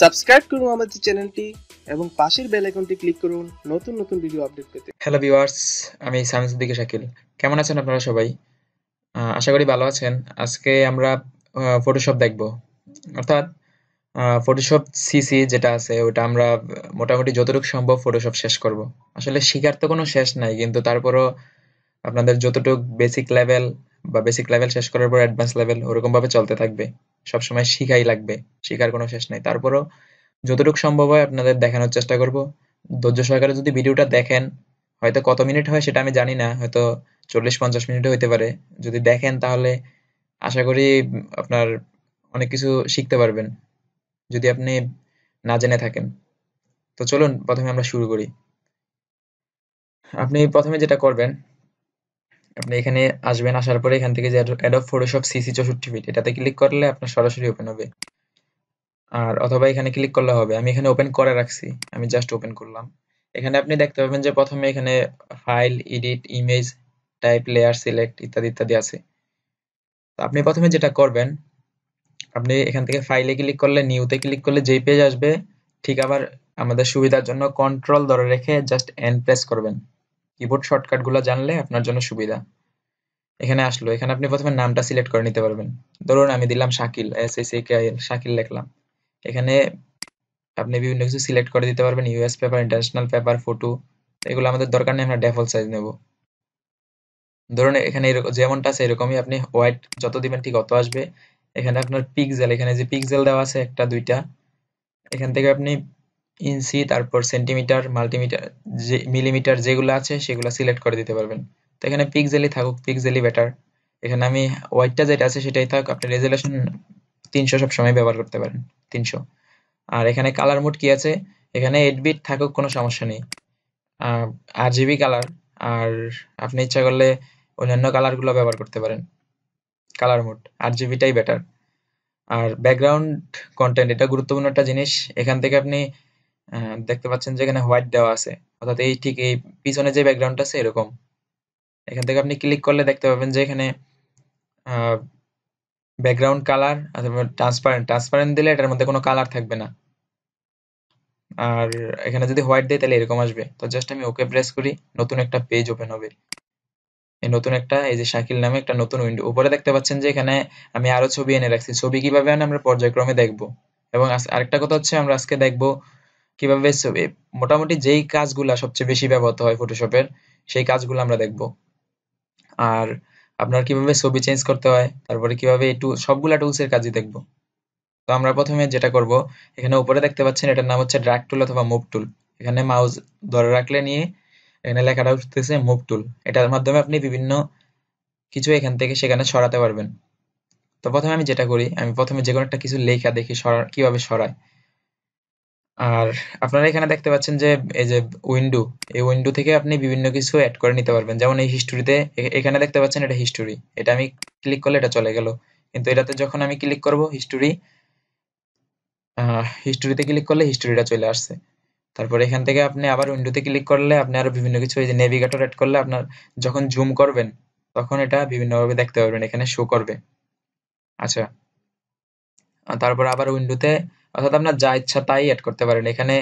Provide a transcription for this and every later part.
Subscribe করুন আমাদের চ্যানেলটি এবং পাশের বেল আইকনটি ক্লিক করুন নতুন নতুন ভিডিও আপডেট পেতে। হ্যালো ভিউয়ার্স আমি সামিস দিকে শাকিল। কেমন আছেন আপনারা সবাই? আশা করি ভালো আছেন। আজকে আমরা ফটোশপ দেখব। অর্থাৎ ফটোশপ সিসি যেটা আছে, ওটা আমরা মোটামুটি যতটুকু সম্ভব ফটোশপ শেষ করব। আসলে শিখার তো কোনো শেষ নাই, কিন্তু তারপরও আপনাদের যতটুকু বেসিক লেভেল বা বেসিক লেভেল শেষ করার পর অ্যাডভান্স লেভেল ওরকম ভাবে চলতে থাকবে। সবসময় শিখাই লাগবে, শিখার কোনো শেষ নাই। তারপরও যতটুকু সম্ভব হয় আপনাদের দেখানোর চেষ্টা করব। ধৈর্য সহকারে যদি ভিডিওটা দেখেন, হয়তো কত মিনিট হয় সেটা আমি জানি না, হয়তো চল্লিশ পঞ্চাশ মিনিটও হইতে পারে। যদি দেখেন তাহলে আশা করি আপনার অনেক কিছু শিখতে পারবেন, যদি আপনি না জেনে থাকেন। তো চলুন, প্রথমে আমরা শুরু করি। আপনি প্রথমে যেটা করবেন আপনি এখানে আসবেন, আসার পরে এখান থেকে যে অ্যাডব ফটোশপ সিসি চৌষট্টি ফিট এটাতে ক্লিক করলে আপনার সরাসরি ওপেন হবে। আর অথবা এখানে ক্লিক করলে হবে। আমি এখানে ওপেন করে রাখছি। আমি জাস্ট ওপেন করলাম। এখানে আপনি দেখতে পাবেন যে প্রথমে এখানে file edit image type layer select ইত্যাদি ইত্যাদি আছে। তো আপনি প্রথমে যেটা করবেন, আপনি এখান থেকে ফাইলে ক্লিক করলে নিউতে ক্লিক করলে যেই পেজ আসবে, ঠিক আবার আমাদের সুবিধার জন্য কন্ট্রোল ধরে রেখে জাস্ট এন প্রেস করবেন। কিবোর্ড শর্টকাটগুলো জানলে আপনার জন্য সুবিধা। এখানে আসলো, এখানে আপনি প্রথমে নামটা সিলেক্ট করে নিতে পারবেন। ধরুন আমি দিলাম Shakil S S A L Shakil লিখলাম। এখানে আপনি বিভিন্ন কিছু সিলেক্ট করে দিতে পারবেন US paper international paper photo এগুলো আমাদের দরকার নেই, আমরা ডিফল্ট সাইজ নেব। ধরুন এখানে যেমনটা আছে এরকমই আপনি হোয়াইট যত দিবেন ঠিক অত আসবে। এখানে আপনার পিক্সেল এখানে যে পিক্সেল দেওয়া আছে একটা, দুইটা, এখান থেকে আপনি ইঞ্চি, তারপর সেন্টিমিটার, মাল্টিমিটার, যে, মিলিমিটার যেগুলো আছে সেগুলো সিলেক্ট করে দিতে পারবেন। তো এখানে পিক্সেলই থাকুক, পিক্সেলই বেটার এখানে আমি হোয়াইটটা যেটা আছে সেটাই থাক, আপনি রেজুলেশন তিনশো সবসময় ব্যবহার করতে পারেন, তিনশো। আর এখানে কালার মোড কি আছে? এখানে এইট বিট থাকুক, কোনো সমস্যা নেই। আর জিবি কালার আর আপনি ইচ্ছা করলে অন্যান্য কালারগুলো ব্যবহার করতে পারেন। কালার মোড আর জিবিটাই বেটার আর ব্যাকগ্রাউন্ড কন্টেন্ট এটা গুরুত্বপূর্ণ একটা জিনিস। এখান থেকে আপনি দেখতে পাচ্ছেন যে এখানে হোয়াইট দেওয়া আছে। অর্থাৎ এই ঠিক এই পিছনে যে ব্যাকগ্রাউন্ড আছে এরকম। এখান থেকে আপনি ক্লিক করলে দেখতে পাবেন যে এখানে ব্যাকগ্রাউন্ড কালার অথবা ট্রান্সপারেন্ট ট্রান্সপারেন্ট দিলে এটার মধ্যে কোনো কালার থাকবে না। আর এখানে যদি হোয়াইট দেয় তাহলে এরকম আসবে। তো জাস্ট আমি ওকে প্রেস করি, নতুন একটা পেজ ওপেন হবে। এই নতুন একটা, এই যে শাকিল নামে একটা নতুন উইন্ডো উপরে দেখতে পাচ্ছেন যে এখানে আমি আরও ছবি এনে রাখছি। ছবি কীভাবে আনে আমরা পর্যায়ক্রমে দেখব। এবং আরেকটা কথা হচ্ছে আমরা আজকে দেখব কীভাবে ছবি? মোটামুটি যেই কাজগুলা সবচেয়ে বেশি ব্যবহৃত হয় ফটোশপের সেই কাজগুলো আমরা দেখব। আর আপনার কীভাবে ছবি চেঞ্জ করতে হয়, তারপরে কীভাবে এই টুল সবগুলা টুলস এর কাজই দেখব। তো আমরা প্রথমে যেটা করব, এখানে উপরে দেখতে পাচ্ছেন এটার নাম হচ্ছে ড্র্যাগ টুল অথবা মুভ টুল এখানে মাউস ধরে রাখলে নিয়ে এখানে লেখাটা উঠতেছে মুভ টুল এটার মাধ্যমে আপনি বিভিন্ন কিছু এখান থেকে সেখানে সরাতে পারবেন। তো প্রথমে আমি যেটা করি, আমি প্রথমে যে কোনো একটা কিছু লেখা দেখি সরা, কীভাবে সরায় আর আপনারা এখানে দেখতে পাচ্ছেন যে, এই যে উইন্ডো এই উইন্ডো থেকে আপনি বিভিন্ন কিছু অ্যাড করে নিতে পারবেন। যেমন এই হিস্টোরিতে এখানে দেখতে পাচ্ছেন এটা হিস্টোরি এটা আমি ক্লিক করলে এটা চলে গেল। কিন্তু এটাতে যখন আমি ক্লিক করব হিস্টোরি হিস্টোরিতে ক্লিক করলে হিস্টোরিটা চলে আসছে। তারপর এখান থেকে আপনি আবার উইন্ডোতে ক্লিক করলে আপনি আরও বিভিন্ন কিছু, এই যে নেভিগেটর অ্যাড করলে আপনার, যখন জুম করবেন, তখন এটা বিভিন্নভাবে দেখতে পারবেন, এখানে শো করবে। আচ্ছা। তারপর আবার উইন্ডোতে অর্থাৎ আপনার যা ইচ্ছা তাই অ্যাড করতে পারেন। এখানে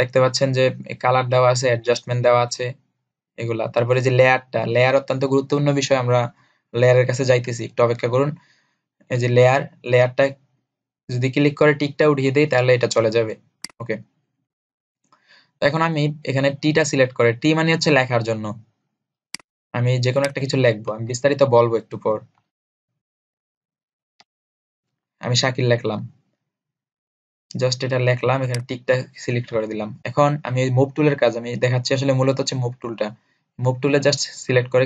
দেখতে পাচ্ছেন যে কালার দেওয়া আছে অ্যাডজাস্টমেন্ট দেওয়া আছে এগুলা। তারপরে যে লেয়ারটা লেয়ার অত্যন্ত গুরুত্বপূর্ণ বিষয়, আমরা লেয়ারের কাছে যাইতেছি। একটু অপেক্ষা করুন। এই যে লেয়ার লেয়ারটা যদি ক্লিক করে টিকটা উঠিয়ে দেই, তাহলে এটা চলে যাবে। ওকে এখন আমি এখানে টিটা সিলেক্ট করে টি মানে হচ্ছে লেখার জন্য। আমি যে কোনো একটা কিছু লিখব। আমি বিস্তারিত বলব একটু পর। আমি শাকিল লিখলাম। জাস্ট এটা লেখলাম, এখানে টিকটা সিলেক্ট করে দিলাম। এখন আমি এই মুভ টুলের কাজ, আমি দেখাচ্ছি আসলে মূলত হচ্ছে মুভ টুলটা মুভ টুলে জাস্ট সিলেক্ট করে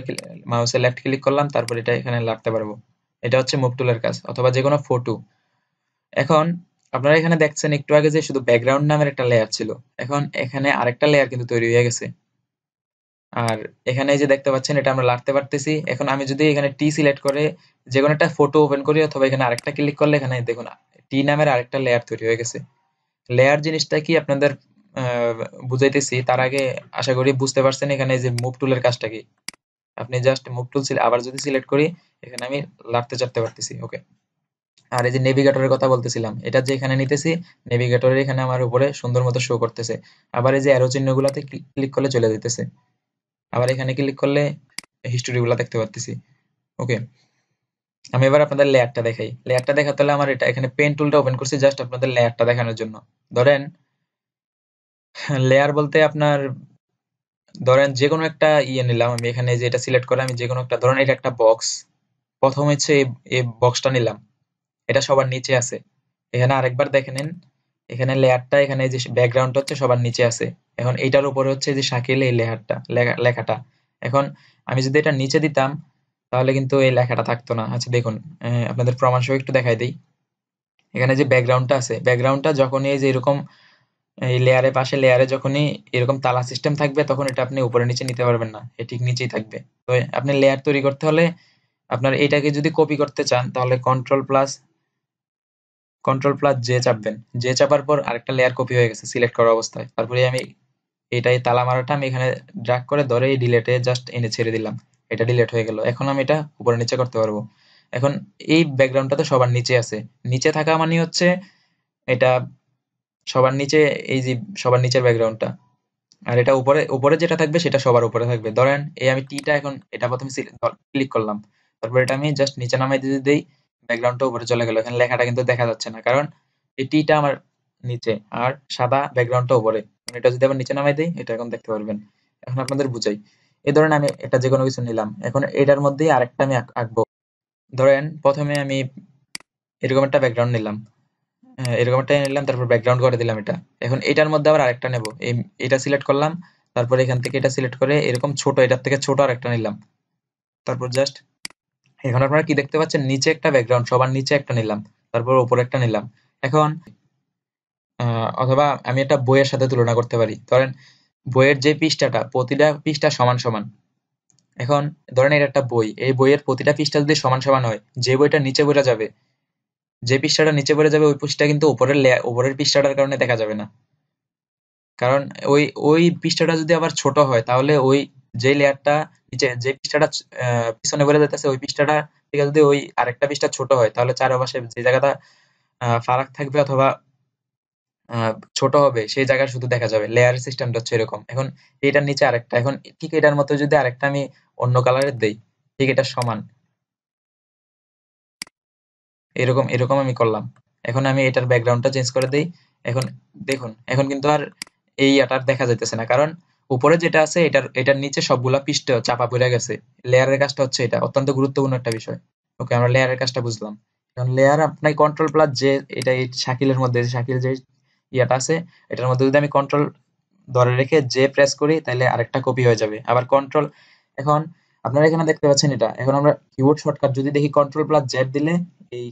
মাউসে লেফট ক্লিক করলাম, তারপর এটা এখানে লাগতে পারব। এটা হচ্ছে মুভ টুলের কাজ, অথবা যে কোনো ফটো এখন আপনারা এখানে দেখছেন, একটু আগে যে শুধু ব্যাকগ্রাউন্ড নামের একটা লেয়ার ছিল। এখন এখানে আরেকটা লেয়ার কিন্তু তৈরি হয়ে গেছে। আর এখানে যে দেখতে পাচ্ছেন, এটা আমরা লাগতে পারতেছি। এখন আমি যদি এখানে টি সিলেক্ট করে যে কোনো একটা ফটো ওপেন করি, অথবা এখানে আরেকটা ক্লিক করলে, এখানে দেখুন টি নামের আরেকটা লেয়ার তৈরি হয়ে গেছে। লেয়ার জিনিসটা কি আপনাদের বুঝাইতেছি, তার আগে আশা করি বুঝতে পারছেন এখানে যে মুভ টুলের কাজটা কি। আপনি জাস্ট মুভ টুল আবার যদি সিলেক্ট করি, এখানে আমি লাড়তে চাড়তে পারতেছি ওকে আর এই যে নেভিগেটরের কথা বলতেছিলাম, এটা যে এখানে নিতেছি নেভিগেটরের এখানে আমার উপরে সুন্দর মতো শো করতেছে। আবার এই যে অ্যারো চিহ্নগুলোতে ক্লিক করলে চলে যেতেছে আবার এখানে ক্লিক করলে হিস্টোরি গুলা দেখতে পারতেছি ওকে আমি এবার আপনাদের লেয়ারটা দেখাই। লেয়ারটা দেখাতে হলে আমার এটা, এখানে পেন টুলটা ওপেন করছি জাস্ট আপনাদের লেয়ারটা দেখানোর জন্য। ধরেন লেয়ার বলতে আপনার, ধরেন যে কোনো একটা ইয়ে নিলাম আমি এখানে যে এটা সিলেক্ট করে আমি যে কোনো একটা, ধরেন এটা একটা বক্স প্রথম হচ্ছে এই বক্সটা নিলাম। এটা সবার নিচে আছে। এখানে আরেকবার দেখে নিন। এখানে লেয়ারটা এখানে যে ব্যাকগ্রাউন্ড হচ্ছে সবার নিচে আছে। এখন এটার উপরে হচ্ছে যে শাকিল এই লেয়ারটা লেখাটা। এখন আমি যদি এটা নিচে দিতাম তাহলে কিন্তু এই লেখাটা থাকতো না। আচ্ছা দেখুন আপনাদের প্রমাণ সহ একটু দেখাই দিই। এখানে যে ব্যাকগ্রাউন্ডটা আছে, ব্যাকগ্রাউন্ডটা যখনই এই যে এরকম, এই লেয়ারে পাশে লেয়ারে যখনই এরকম তালা সিস্টেম থাকবে, তখন এটা আপনি উপরে নিচে নিতে পারবেন না। এ ঠিক নিচেই থাকবে। তো আপনি লেয়ার তৈরি করতে হলে আপনার এটাকে যদি কপি করতে চান, তাহলে control plus control plus J চাপবেন। J চাপার পর আরেকটা লেয়ার কপি হয়ে গেছে সিলেক্ট করা অবস্থায়। তারপরে আমি এটাই তালা মারাটা আমি এখানে ড্রাগ করে ধরে এই ডিলেটে জাস্ট এনে ছেড়ে দিলাম। এটা ডিলেট হয়ে গেল। এখন আমি এটা উপরে নিচে করতে পারব। এখন এই ব্যাকগ্রাউন্ডটা তো সবার নিচে আছে। নিচে থাকা মানে হচ্ছে এটা সবার নিচে, এই যে সবার নিচের ব্যাকগ্রাউন্ডটা আর এটা উপরে উপরে যেটা থাকবে সেটা সবার উপরে থাকবে। ধরেন এই আমি টিটা এখন, এটা প্রথমে ক্লিক করলাম। তারপর এটা আমি জাস্ট নিচে নামাই দিয়ে দিই ব্যাকগ্রাউন্ডটা উপরে চলে গেল। এখানে লেখাটা কিন্তু দেখা যাচ্ছে না। কারণ এই টিটা আমার নিচে আর সাদা ব্যাকগ্রাউন্ডটা উপরে। এটা যদি আবার নিচে নামাই দিই, এটা এখন দেখতে পারবেন। এখন আপনাদের বুঝাই। এই ধরেন আমি এটা যে কোনো কিছু নিলাম। এখন এটার মধ্যেই আরেকটা আমি আঁকবো। ধরেন, প্রথমে আমি এরকম একটা ব্যাকগ্রাউন্ড নিলাম। এরকম একটা নিলাম, তারপর ব্যাকগ্রাউন্ড করে দিলাম এটা। এখন এটার মধ্যে আবার আরেকটা নেব। এটা সিলেক্ট করলাম, তারপর এখান থেকে এটা সিলেক্ট করে এরকম ছোট, এটার থেকে ছোট আরেকটা নিলাম। তারপর জাস্ট এখন আপনারা কি দেখতে পাচ্ছেন? নিচে একটা ব্যাকগ্রাউন্ড সবার নিচে একটা নিলাম, তারপর উপরে একটা নিলাম। এখন অথবা আমি একটা বইয়ের সাথে তুলনা করতে পারি। ধরেন বইয়ের যে পৃষ্ঠাটা, প্রতিটা পৃষ্ঠা সমান সমান। এখন ধরেন এটা একটা বই, এই বইয়ের প্রতিটা পৃষ্ঠা যদি সমান সমান হয়, যে বইটা নিচে বইটা যাবে, যে পৃষ্ঠাটা নিচে পড়ে যাবে, ওই পৃষ্ঠা কিন্তু উপরের উপরের পৃষ্ঠাটার কারণে দেখা যাবে না। কারণ ওই ওই পৃষ্ঠাটা যদি আবার ছোট হয়, তাহলে ওই যে লেয়ারটা নিচে, যে পৃষ্ঠাটা পিছনে বেড়ে যেতেছে ওই পৃষ্ঠাটা থেকে যদি ওই আরেকটা পৃষ্ঠা ছোট হয়, তাহলে চারপাশে যে জায়গাটা ফারাক থাকবে অথবা ছোট হবে, সেই জায়গা শুধু দেখা যাবে। লেয়ার সিস্টেমটা হচ্ছে এরকম। এখন এটার নিচে আরেকটা। এখন ঠিক এটার মতো যদি আরেকটা আমি অন্য কালারের দেই, ঠিক এটা সমান। এরকম এরকম আমি করলাম। এখন আমি এটার ব্যাকগ্রাউন্ডটা চেঞ্জ করে দেই। এখন দেখুন, এখন কিন্তু আর এই আটার দেখা যাইতেছে না। কারণ উপরে যেটা আছে, এটার এটার নিচে সবগুলা পৃষ্ঠ চাপা পড়ে গেছে। লেয়ারের কাজটা হচ্ছে এটা। অত্যন্ত গুরুত্বপূর্ণ একটা বিষয়। ওকে আমরা লেয়ারের কাজটা বুঝলাম। এখন লেয়ার আপনার কন্ট্রোল প্লাস যে, এটা এই শাকিলের মধ্যে, শাকিল যে ইয়াটা আছে, এটার মধ্যে যদি আমি কন্ট্রোল ধরে রেখে যে প্রেস করি তাহলে আরেকটা কপি হয়ে যাবে। আবার কন্ট্রোল এখন আপনারা এখানে দেখতে পাচ্ছেন এটা। এখন আমরা কিবোর্ড শর্টকাট যদি দেখি কন্ট্রোল প্লাস জেড দিলে এই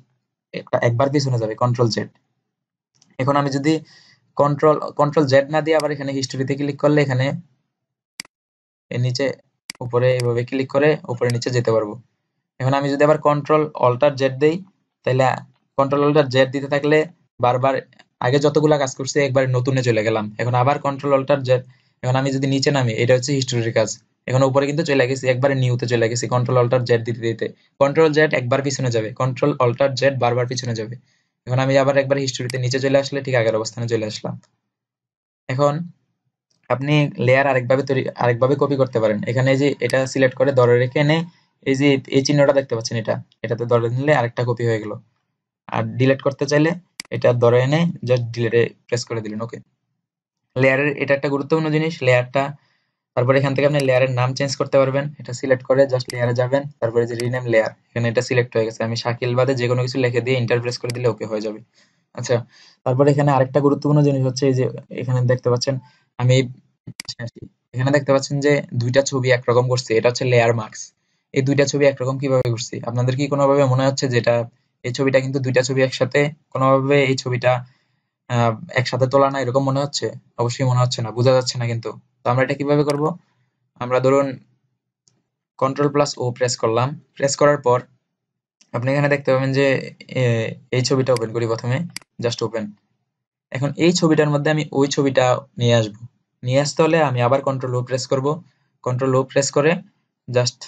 একবার পিছনে যাবে কন্ট্রোল জেড এখন আমি যদি কন্ট্রোল কন্ট্রোল জেড না দিয়ে আবার এখানে হিস্টোরিতে ক্লিক করলে এখানে এর নিচে, উপরে এভাবে ক্লিক করে উপরে নিচে যেতে পারব। এখন আমি যদি আবার কন্ট্রোল অল্টার জেড দেই তাহলে কন্ট্রোল অল্টার জেড দিতে থাকলে বারবার আগে যতগুলা কাজ করছি, একবার নতুনে চলে গেলাম। এখন আবার কন্ট্রোল অল্টার এখন আমি যদি নিচে নামি, এটা হচ্ছে হিস্টোরির কাজ। এখন উপরে কিন্তু চলে গেছি, একবারে নিউতে চলে গেছি কন্ট্রোল অল্টার জেড দিতে দিতে। কন্ট্রোল জেড একবার পিছনে যাবে কন্ট্রোল অল্টার জেড বারবার পিছনে যাবে। এখন আমি আবার একবার হিস্টোরিতে নিচে চলে আসলে ঠিক আগের অবস্থানে চলে আসলাম। এখন আপনি লেয়ার আরেকভাবে তৈরি, আরেকভাবে কপি করতে পারেন। এখানে যে এটা সিলেক্ট করে দরে রেখে এনে, এই যে এই চিহ্নটা দেখতে পাচ্ছেন এটা। এটাতে দরে নিলে আরেকটা কপি হয়ে গেল। আর ডিলিট করতে চাইলে এটা ধরে এনে জাস্ট ডিলিটে প্রেস করে দিলেন ওকে লেয়ারের এটা একটা গুরুত্বপূর্ণ জিনিস লেয়ারটা তারপরে এখান থেকে আপনি লেয়ারের নাম চেঞ্জ করতে পারবেন, এটা সিলেক্ট করে জাস্ট লেয়ারে যাবেন, তারপরে যে রিনেম লেয়ার এখানে এটা সিলেক্ট হয়ে গেছে। আমি শাকিল বাদে যে কোনো কিছু লিখে দিয়ে ইন্টারপ্রেস করে দিলে ওকে হয়ে যাবে। আচ্ছা তারপরে এখানে আরেকটা গুরুত্বপূর্ণ জিনিস হচ্ছে এই যে, এখানে দেখতে পাচ্ছেন, আমি এখানে দেখতে পাচ্ছেন যে দুইটা ছবি একরকম করছি, এটা হচ্ছে লেয়ার মার্কস এই দুইটা ছবি একরকম কীভাবে করছি? আপনাদের কি কোনোভাবে মনে হচ্ছে যেটা এই ছবিটা কিন্তু দুইটা ছবি একসাথে, কোনোভাবে এই ছবিটা একসাথে তোলা না, এরকম মনে হচ্ছে? অবশ্যই মনে হচ্ছে না, বোঝা যাচ্ছে না কিন্তু। তো আমরা এটা কীভাবে করব? আমরা ধরুন কন্ট্রোল প্লাস ও প্রেস করলাম। প্রেস করার পর আপনি এখানে দেখতে পাবেন যে এই ছবিটা ওপেন করি প্রথমে জাস্ট ওপেন এখন এই ছবিটার মধ্যে আমি ওই ছবিটা নিয়ে আসব। নিয়ে আসতে হলে আমি আবার কন্ট্রোল ও প্রেস করব। কন্ট্রোল ও প্রেস করে জাস্ট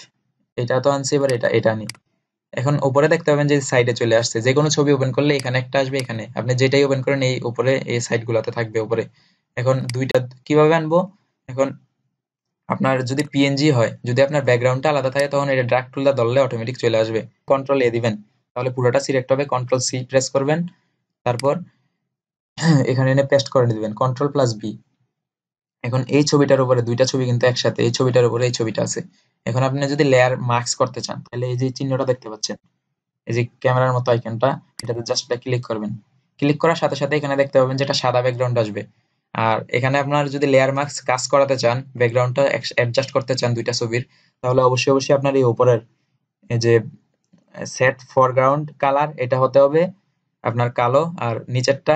এটা তো আনছি, এবার এটা এটা আনি। এখন উপরে দেখতে পাবেন যে সাইডে চলে আসছে। যে কোনো ছবি ওপেন করলে এখানে একটা আসবে, এখানে। আপনি যেটাই ওপেন করেন, এই উপরে, এই সাইড গুলাতে থাকবে উপরে। এখন দুইটা, কীভাবে আনব? এখন আপনার যদি পিএনজি হয়, যদি আপনার ব্যাকগ্রাউন্ডটা আলাদা থাকে, তখন এটা ড্রাগ টুলটা ধরলে অটোমেটিক চলে আসবে। কন্ট্রোল এ দিবেন। তাহলে পুরোটা সিলেক্ট হবে কন্ট্রোল সি প্রেস করবেন। তারপর এখানে এনে পেস্ট করে দিবেন। কন্ট্রোল প্লাস বি এখন এই ছবিটার উপরে দুইটা ছবি কিন্তু একসাথে, এই ছবিটার উপরে এই ছবিটা আছে। এখন আপনি যদি লেয়ার মার্কস করতে চান, তাহলে এই যে চিহ্নটা দেখতে পাচ্ছেন, এই যে ক্যামেরার মতো আইকনটা এটাতে জাস্ট ক্লিক করবেন। ক্লিক করার সাথে সাথে এখানে দেখতে পাবেন যেটা সাদা ব্যাকগ্রাউন্ড আসবে। আর এখানে আপনার যদি লেয়ার মার্কস কাজ করাতে চান ব্যাকগ্রাউন্ডটা অ্যাডজাস্ট করতে চান দুইটা ছবির, তাহলে অবশ্যই অবশ্যই আপনার এই উপরের, এই যে সেট ফরগ্রাউন্ড কালার এটা হতে হবে আপনার কালো, আর নিচেরটা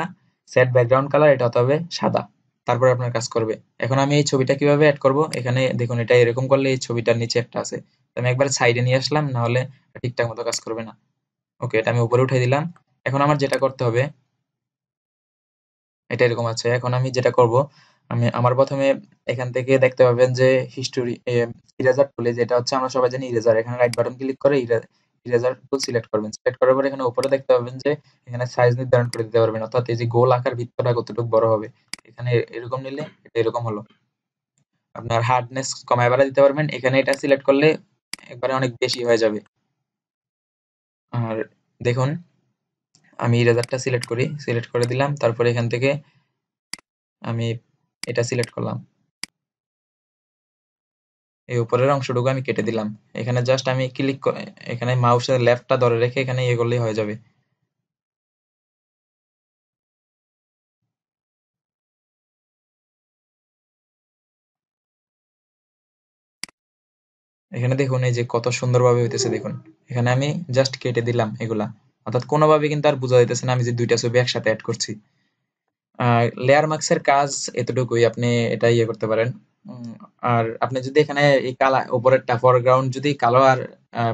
সেট ব্যাকগ্রাউন্ড কালার এটা হতে হবে সাদা। তারপর আপনার কাজ করবে। এখন আমি এই ছবিটা কীভাবে অ্যাড করব? এখানে দেখুন, এটা এরকম করলে এই ছবিটার নিচে একটা আছে। আমি একবার সাইডে নিয়ে আসলাম, না হলে ঠিকঠাক মতো কাজ করবে না। ওকে, এটা আমি উপরে উঠে দিলাম। এখন আমার যেটা করতে হবে, এটা এরকম আছে। এখন আমি যেটা করব, আমি আমার প্রথমে এখান থেকে দেখতে পাবেন যে হিস্টোরি ইরেজার টুলে যেটা হচ্ছে, আমরা সবাই জানি ইরেজার এখানে রাইট বাটন ক্লিক করে ইরেজার টুল সিলেক্ট করবেন। সিলেক্ট করার পর এখানে উপরে দেখতে পাবেন যে, এখানে সাইজ নির্ধারণ করে দিতে পারবেন। অর্থাৎ এই যে গোল আকার বৃত্তটা কতটুকু বড় হবে। এখানে এরকম নিলে এটা এরকম হলো। আপনার হার্ডনেস কমায় বাড়া দিতে পারবেন। এখানে এটা সিলেক্ট করলে একবারে অনেক বেশি হয়ে যাবে। আর দেখুন, আমি ইরেজারটা সিলেক্ট করি সিলেক্ট করে দিলাম, তারপরে এখান থেকে আমি এটা সিলেক্ট করলাম। এই উপরের অংশটুকু আমি কেটে দিলাম। এখানে জাস্ট আমি ক্লিক করে এখানে মাউসের লেফটটা ধরে রেখে এখানে ইয়ে করলেই হয়ে যাবে। এখানে দেখুন, এই যে কত সুন্দরভাবে হইতেছে, দেখুন। এখানে আমি জাস্ট কেটে দিলাম এগুলা। অর্থাৎ কোনোভাবে কিন্তু আর বোঝা যাইতেছে না আমি যে দুইটা ছবি একসাথে অ্যাড করছি। লেয়ার মার্কসের কাজ এতটুকুই, আপনি এটা ইয়ে করতে পারেন। আর আপনি যদি এখানে এই কালা, উপরেরটা ফরগ্রাউন্ড যদি কালো আর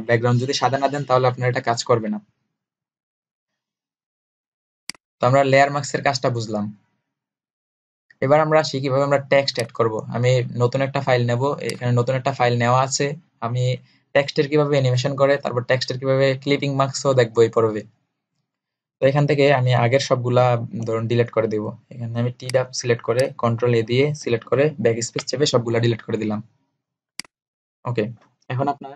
ব্যাকগ্রাউন্ড যদি সাদা না দেন, তাহলে আপনার এটা কাজ করবে না। তো আমরা লেয়ার মার্কসের কাজটা বুঝলাম। এবার আমরা আসি কীভাবে আমরা টেক্সট অ্যাড করব। আমি নতুন একটা ফাইল নেব, এখানে নতুন একটা ফাইল নেওয়া আছে। আমি টেক্সটের কীভাবে অ্যানিমেশন করে, তারপর টেক্সটের কীভাবে ক্লিপিং মার্কসও দেখব এই পর্বে। তো এখান থেকে আমি আগের সবগুলা, ধরুন ডিলিট করে দেব। এখানে আমি টি ডাব সিলেক্ট করে কন্ট্রোল এ দিয়ে সিলেক্ট করে ব্যাক স্পেস চেপে সবগুলা ডিলিট করে দিলাম। ওকে এখন আপনার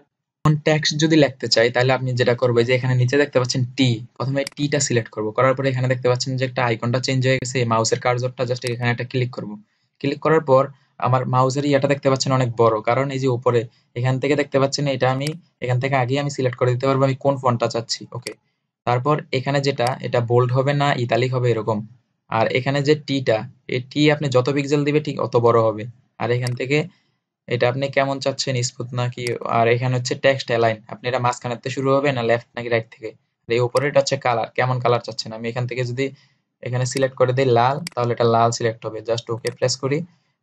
টেক্সট যদি লিখতে চাই, তাহলে আপনি যেটা করবেন যে এখানে নিচে দেখতে পাচ্ছেন টি প্রথমে টিটা সিলেক্ট করব। করার পরে এখানে দেখতে পাচ্ছেন যে একটা আইকনটা চেঞ্জ হয়ে গেছে মাউসের কার্সরটা জাস্ট এখানে একটা ক্লিক করব। ক্লিক করার পর আমার মাউসের ইয়াটা দেখতে পাচ্ছেন অনেক বড়, কারণ এই যে উপরে, এখান থেকে দেখতে পাচ্ছেন এটা আমি, এখান থেকে আগে আমি সিলেক্ট করে দিতে পারব আমি কোন ফন্টটা চাচ্ছি ওকে তারপর এখানে যেটা, এটা বোল্ড হবে না ইতালিক হবে এরকম। আর এখানে যে টিটা এই টি আপনি যত পিক্সেল দিবে ঠিক অত বড় হবে। আর এখান থেকে এটা আপনি কেমন চাচ্ছেন স্মুথ নাকি? আর এখানে হচ্ছে টেক্সট অ্যালাইন আপনি এটা মাঝখানে শুরু হবে না লেফট নাকি রাইট থেকে? আর এই উপরে এটা হচ্ছে কালার কেমন কালার চাচ্ছেন? আমি এখান থেকে যদি এখানে সিলেক্ট করে দিই লাল, তাহলে এটা লাল সিলেক্ট হবে। জাস্ট ওকে প্রেস করি।